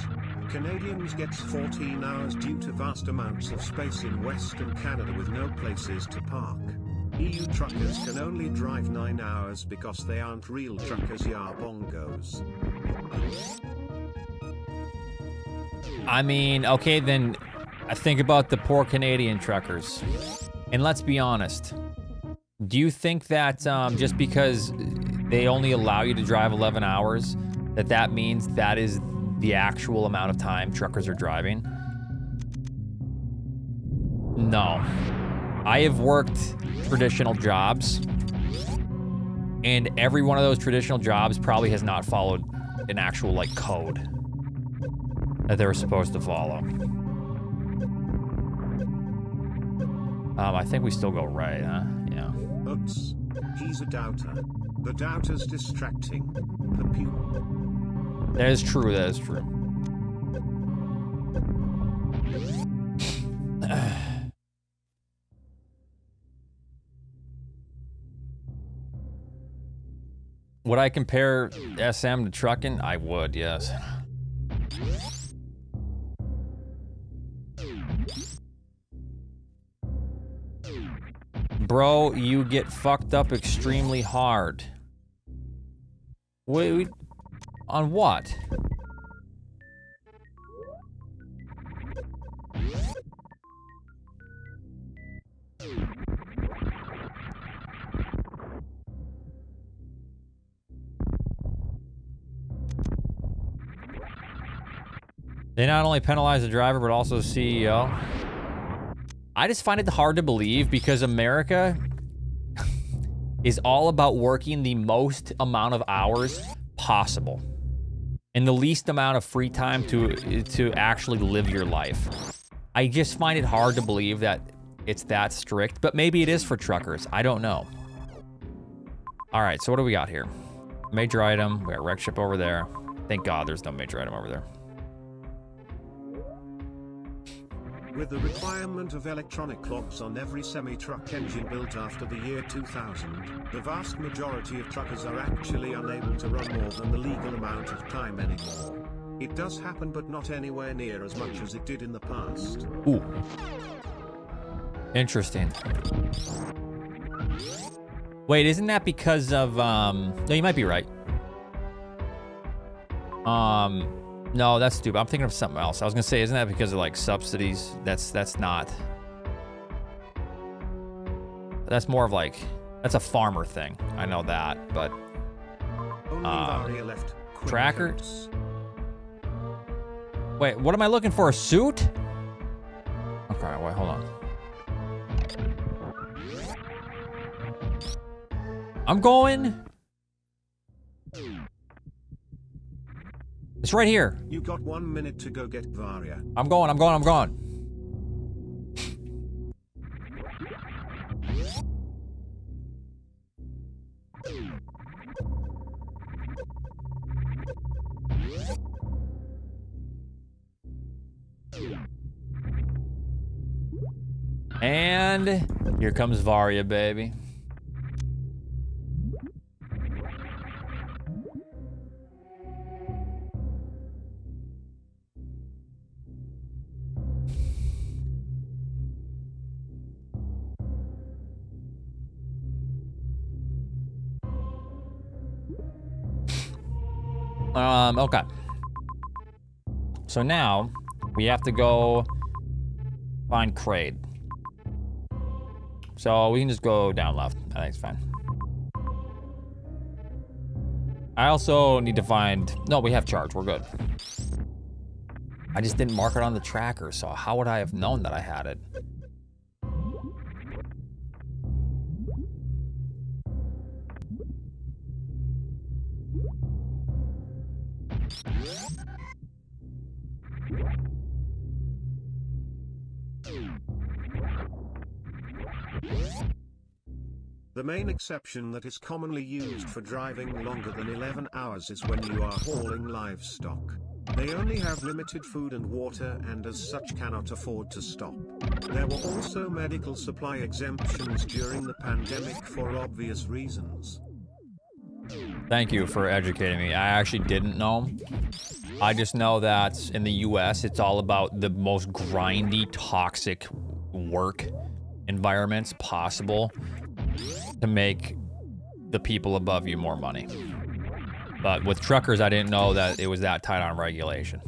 Canadians gets 14 hours due to vast amounts of space in Western Canada with no places to park. EU truckers can only drive 9 hours because they aren't real truckers ya bongos. I mean, okay, then I think about the poor Canadian truckers. And let's be honest. Do you think that um, just because they only allow you to drive 11 hours, that that means that is the actual amount of time truckers are driving? No. I have worked traditional jobs, and every one of those traditional jobs probably has not followed an actual like code that they were supposed to follow. Um, I think we still go right, huh? Yeah. Oops. He's a doubter. The doubter's distracting. The Pew. That is true. That is true. would I compare SM to trucking? I would, yes. Bro, you get fucked up extremely hard. Wait, on what? They not only penalize the driver, but also the CEO. I just find it hard to believe because America is all about working the most amount of hours possible. and the least amount of free time to to actually live your life. I just find it hard to believe that it's that strict, but maybe it is for truckers. I don't know. All right, so what do we got here? Major item. We got wreck ship over there. Thank God there's no major item over there. With the requirement of electronic clocks on every semi-truck engine built after the year 2000, the vast majority of truckers are actually unable to run more than the legal amount of time anymore. It does happen but not anywhere near as much as it did in the past. Ooh. Interesting. Wait, isn't that because of um no you might be right. Um no, that's stupid. I'm thinking of something else. I was gonna say, isn't that because of like subsidies? That's that's not. That's more of like that's a farmer thing. I know that, but Um. Tracker? Wait, what am I looking for? A suit? Okay, wait, hold on. I'm going. It's right here. You got one minute to go get Varia. I'm going, I'm going, I'm going. And here comes Varia, baby. Um, okay. So now we have to go find Kraid. So we can just go down left. I think it's fine. I also need to find. No, we have charge. We're good. I just didn't mark it on the tracker, so how would I have known that I had it? Main exception that is commonly used for driving longer than 11 hours is when you are hauling livestock. They only have limited food and water and as such cannot afford to stop. There were also medical supply exemptions during the pandemic for obvious reasons. Thank you for educating me. I actually didn't know. I just know that in the US, it's all about the most grindy, toxic work environments possible to make the people above you more money. But with truckers, I didn't know that it was that tight on regulation.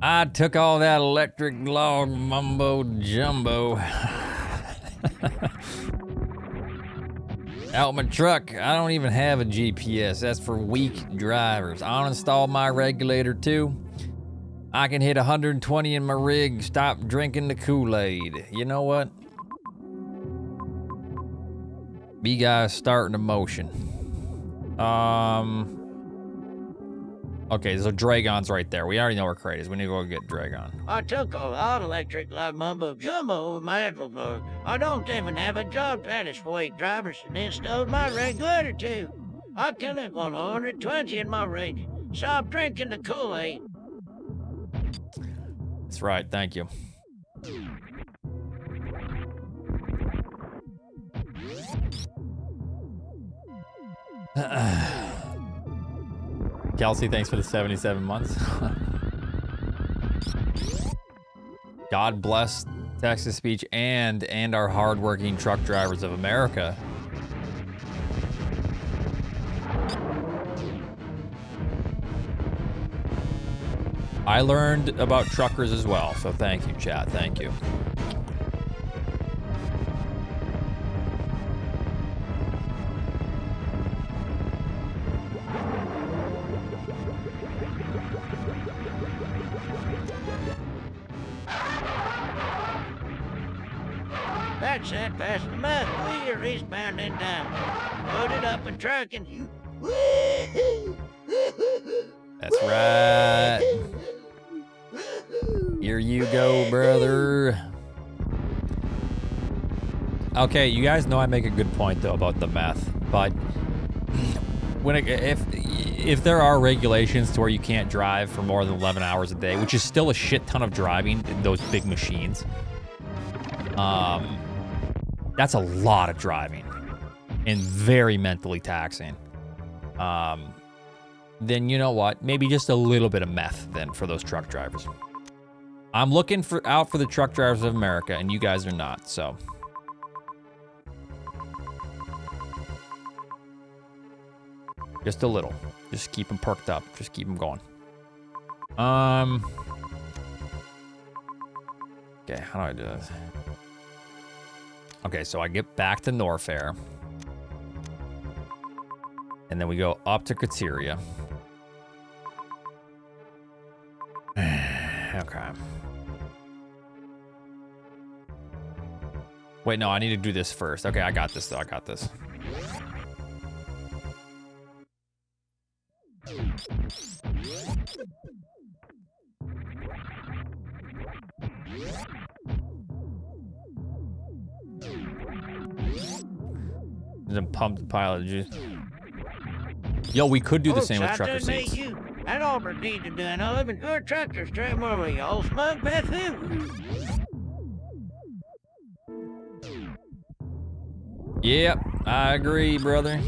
I took all that electric log mumbo jumbo <laughs> <laughs> out my truck. I don't even have a GPS. That's for weak drivers. I'll install my regulator too. I can hit 120 in my rig. Stop drinking the Kool-Aid. You know what? B guys starting a motion. Um. Okay, so Draygon's right there. We already know where Kraid is. We need to go get Dragon. I took all out electric like mumbo jumbo with my Edelberg. I don't even have a job eight drivers and installed my regulator too. I can live on 120 in my rig. Stop drinking the Kool-Aid. That's right. Thank you. <sighs> <sighs> Kelsey, thanks for the 77 months. <laughs> God bless Texas Speech and and our hardworking truck drivers of America. I learned about truckers as well, so thank you, chat. Thank you. Eastbound and down. Loaded up and trucking. That's right. Here you go, brother. Okay, you guys know I make a good point though about the meth, but when it, if if there are regulations to where you can't drive for more than 11 hours a day, which is still a shit ton of driving in those big machines, um, that's a lot of driving and very mentally taxing. Um, then you know what? Maybe just a little bit of meth then for those truck drivers. I'm looking for out for the truck drivers of America, and you guys are not. So. Just a little. Just keep them perked up. Just keep them going. Um. Okay, how do I do this? Okay, so I get back to Norfair. And then we go up to Crateria. <sighs> okay. Wait, no, I need to do this first. Okay, I got this though. I got this. Then pump the pilot juice. Yo, we could do the same with trucker seats. You. That Auburn need to do an 11 good tractor straight over y'all smug Bethune. Yep, I agree, brother.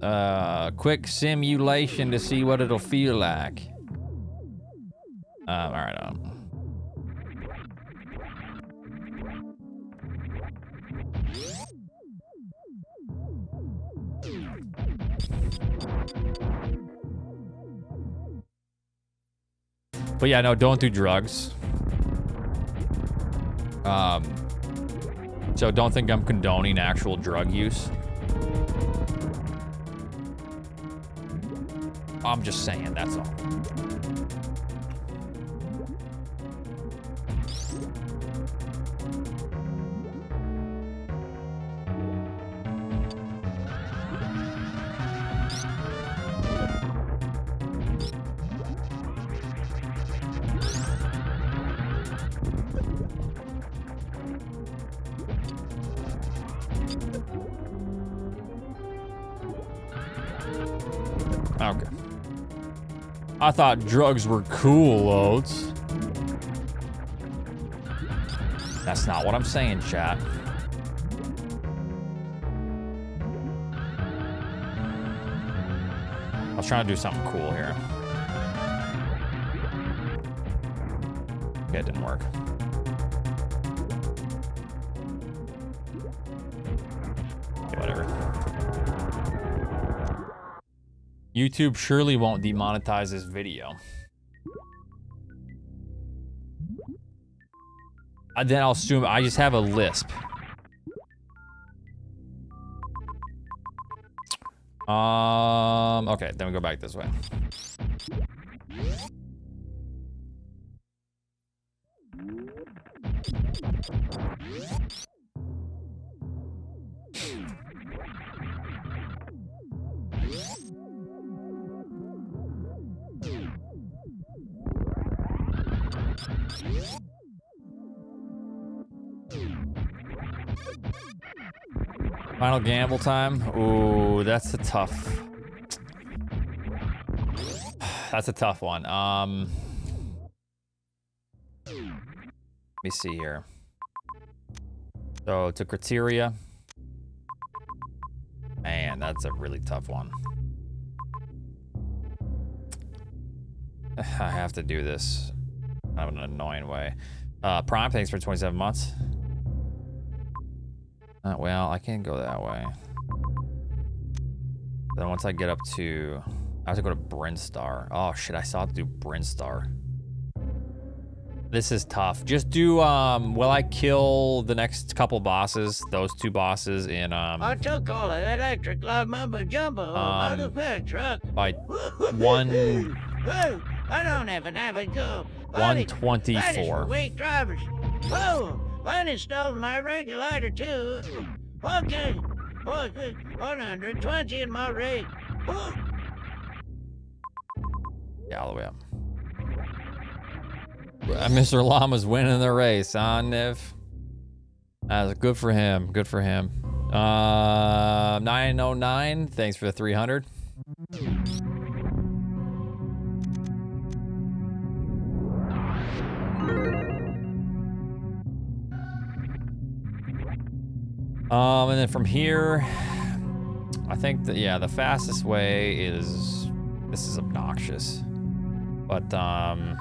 Uh, quick simulation to see what it'll feel like. Um, all right. Um. But yeah, no, don't do drugs. Um, so don't think I'm condoning actual drug use. I'm just saying, that's all. I thought drugs were cool, Oats. That's not what I'm saying, chat. I was trying to do something cool here. Okay, it didn't work. YouTube surely won't demonetize this video. Uh, then I'll assume I just have a lisp. Um, okay, then we go back this way. Final gamble time. Ooh, that's a tough. That's a tough one. Um, let me see here. So to Crateria. Man, that's a really tough one. <sighs> I have to do this kind of an annoying way. Uh, Prime, thanks for 27 months. Uh, well, I can't go that way. Then once I get up to... I have to go to Brinstar. Oh, shit, I still have to do Brinstar. This is tough. Just do, um... Will I kill the next couple bosses? Those two bosses in, um... I took all of that electric live mumbo jumbo Um, out of that truck. By <laughs> one... I don't have a go. Buddy, That is 124. for weak drivers. Oh, Lennon stole my regulator too. Okay. Okay. 120 in my rate. <gasps> Yeah, all the way up. Uh, Mr. Llama's winning the race, huh, Niv? That's good for him. Good for him. Uh, 909. Thanks for the 300. Um, and then from here, I think that yeah, the fastest way is this is obnoxious, but um,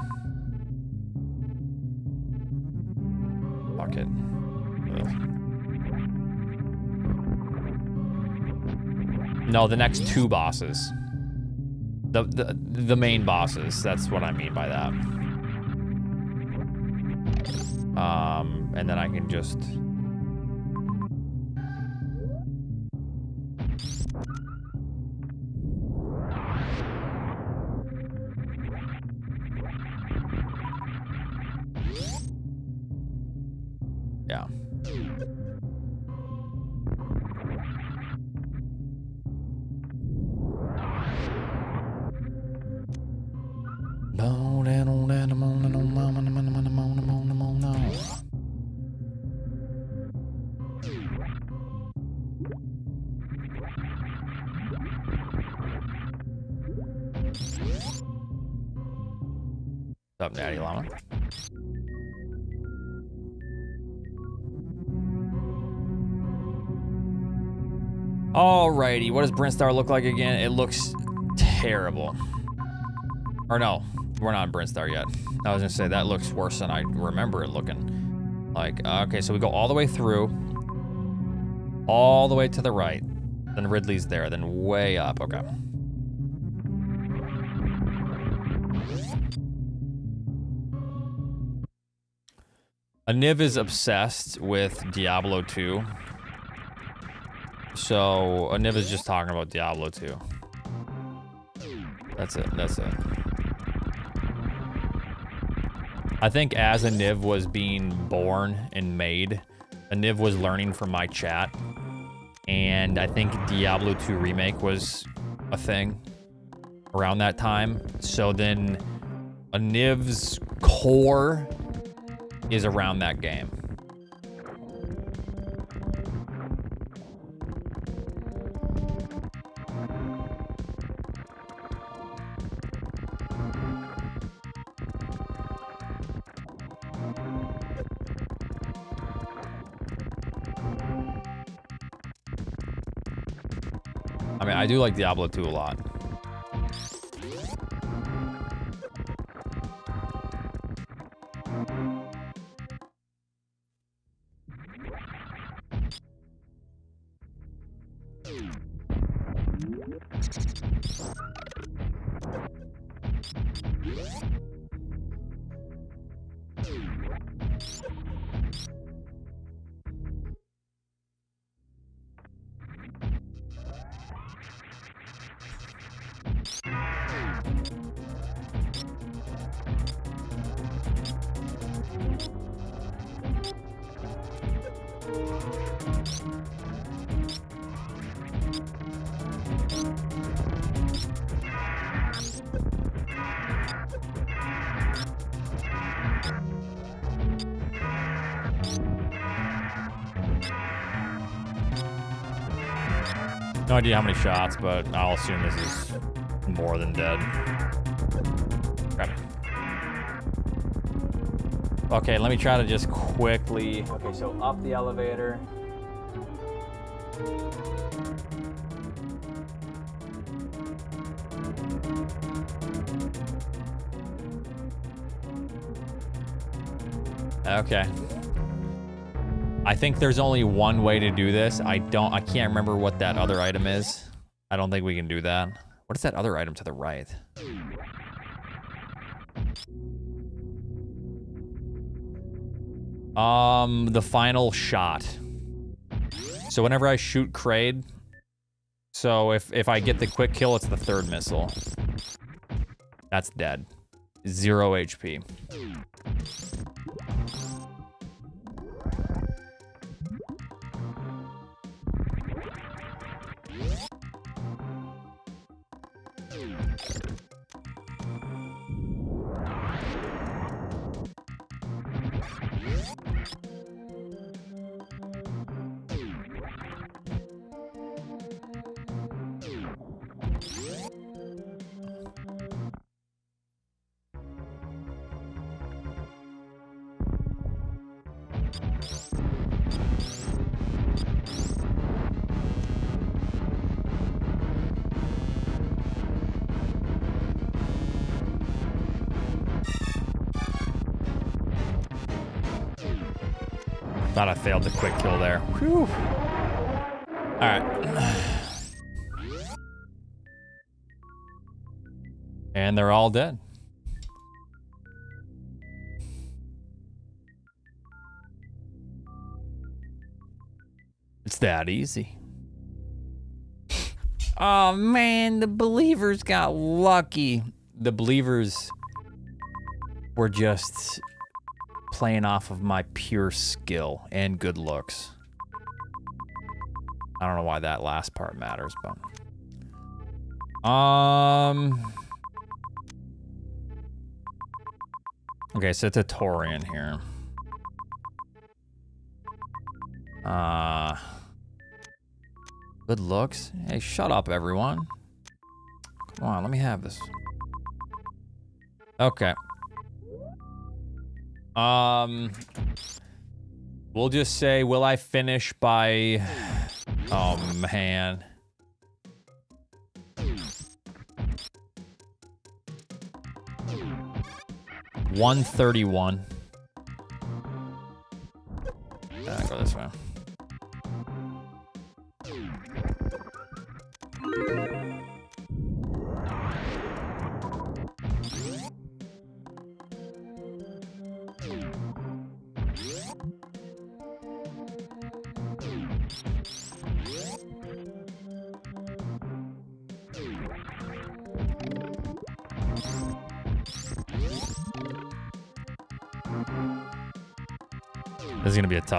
fuck it. No, the next two bosses. The, the the main bosses. That's what I mean by that. Um, and then I can just Alrighty, what does Brinstar look like again? It looks terrible. Or no, we're not in Brinstar yet. I was gonna say that looks worse than I remember it looking. Like, uh, okay, so we go all the way through, all the way to the right. Then Ridley's there, then way up. Okay. Aniv is obsessed with Diablo 2. So Aniv is just talking about Diablo 2. That's it. That's it. I think as Aniv was being born and made, Aniv was learning from my chat. And I think Diablo 2 Remake was a thing around that time. So then Aniv's core is around that game. Do like Diablo 2 a lot. Idea how many shots, but I'll assume this is more than dead. Okay, let me try to just quickly. Okay, so up the elevator. Okay. I think there's only one way to do this. I don't I can't remember what that other item is. I don't think we can do that. What is that other item to the right? Um, the final shot. So whenever I shoot Kraid, so if if I get the quick kill, it's the third missile. That's dead. zero HP. Thought I failed the quick kill there. Whew. All right. And they're all dead. It's that easy. Oh man, the believers got lucky. The believers were just playing off of my pure skill and good looks. I don't know why that last part matters, but um Okay, so it's a Tourian here. Uh Good looks. Hey, shut up everyone. Come on, let me have this. Okay. Um, we'll just say, will I finish by? Oh man. One thirty-one. Go this way.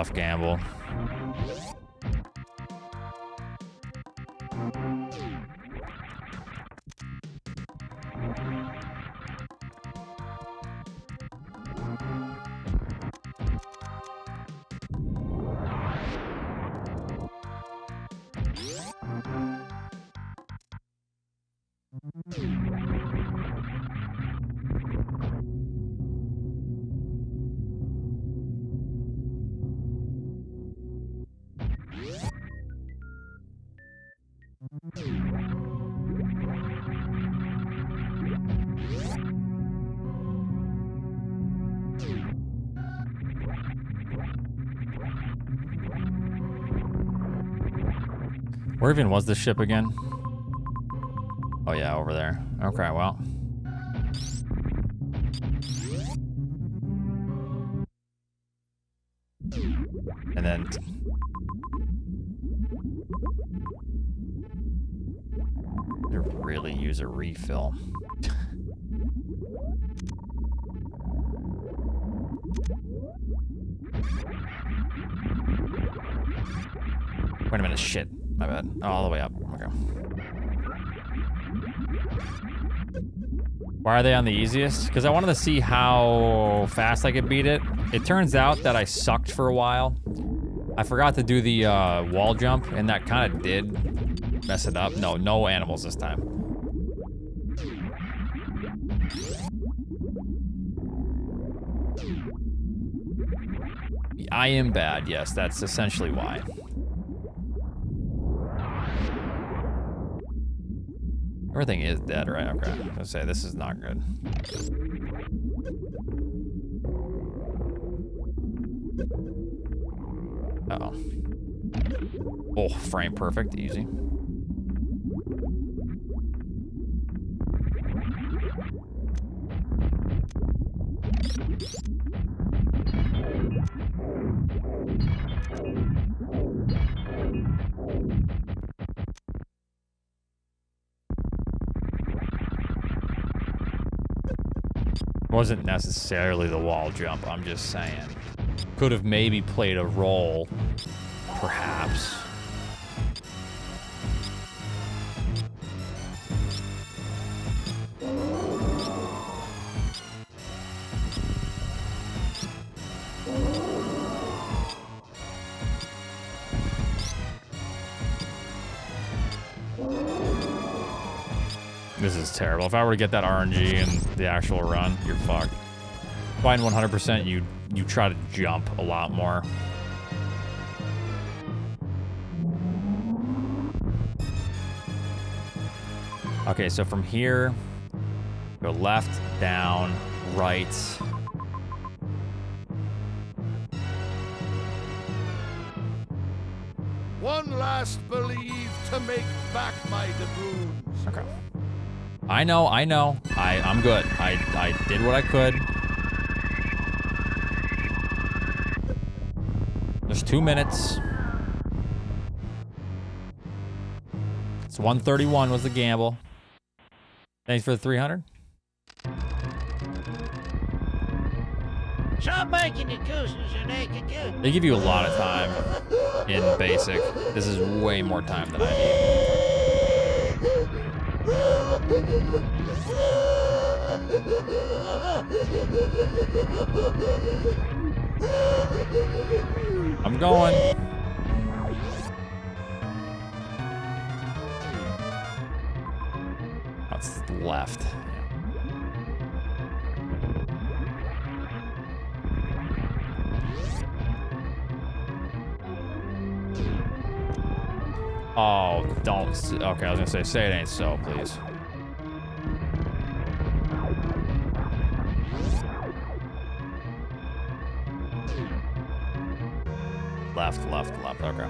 Tough gamble. Even was this ship again? Oh yeah, over there. Okay, well. And then they really use a refill. Wait a minute, shit. My bad. All the way up. Okay. Why are they on the easiest? Because I wanted to see how fast I could beat it. It turns out that I sucked for a while. I forgot to do the uh, wall jump, and that kind of did mess it up. No, no animals this time. I am bad, yes, that's essentially why. Everything is dead, right? Okay. Let's say this is not good. Uh oh. Oh, frame perfect, easy. Wasn't necessarily the wall jump, I'm just saying. Could have maybe played a role, perhaps. This is terrible. If I were to get that RNG in the actual run, you're fucked. Find 100%, you you try to jump a lot more. Okay, so from here, go left, down, right. One last believe to make back my doubloons. Okay. I know, I know. I, I'm good. I, I did what I could. There's two minutes. It's 131 was the gamble. Thanks for the 300. Stop making excuses and they can do. They give you a lot of time in basic. This is way more time than I need. I'm going. That's left. Oh, don't. Okay, I was gonna say, say it ain't so, please. Left, left, left. Okay.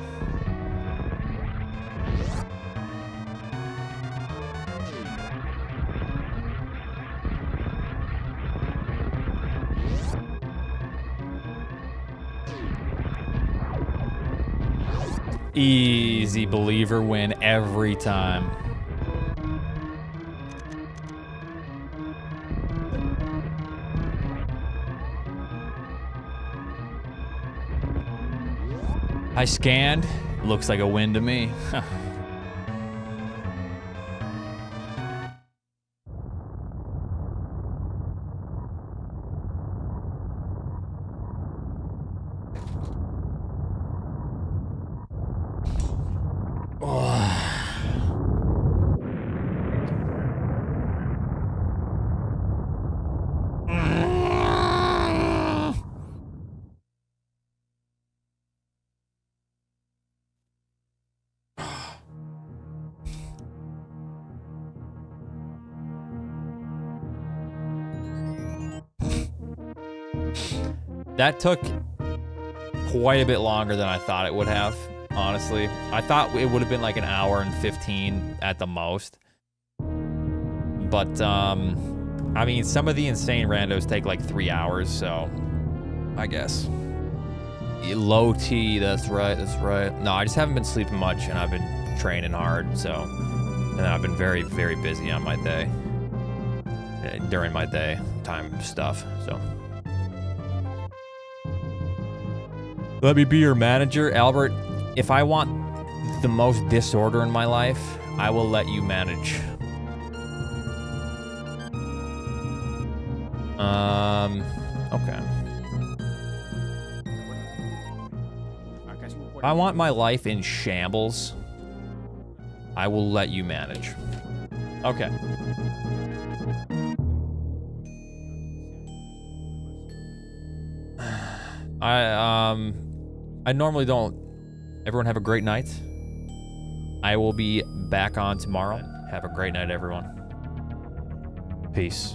Easy believer win every time. I scanned. Looks like a win to me. <laughs> That took quite a bit longer than I thought it would have, honestly. I thought it would have been like an hour and 15 at the most. But, um, I mean, some of the insane randos take like three hours, so I guess. Low T, that's right, that's right. No, I just haven't been sleeping much and I've been training hard, so. And I've been very, very busy on my day. uh, During my day time stuff, so. Let me be your manager, Albert. If I want the most disorder in my life, I will let you manage. Um, okay. If I want my life in shambles, I will let you manage. Okay. <sighs> I um I normally don't everyone have a great night. I will be back on tomorrow. Have a great night everyone. Peace.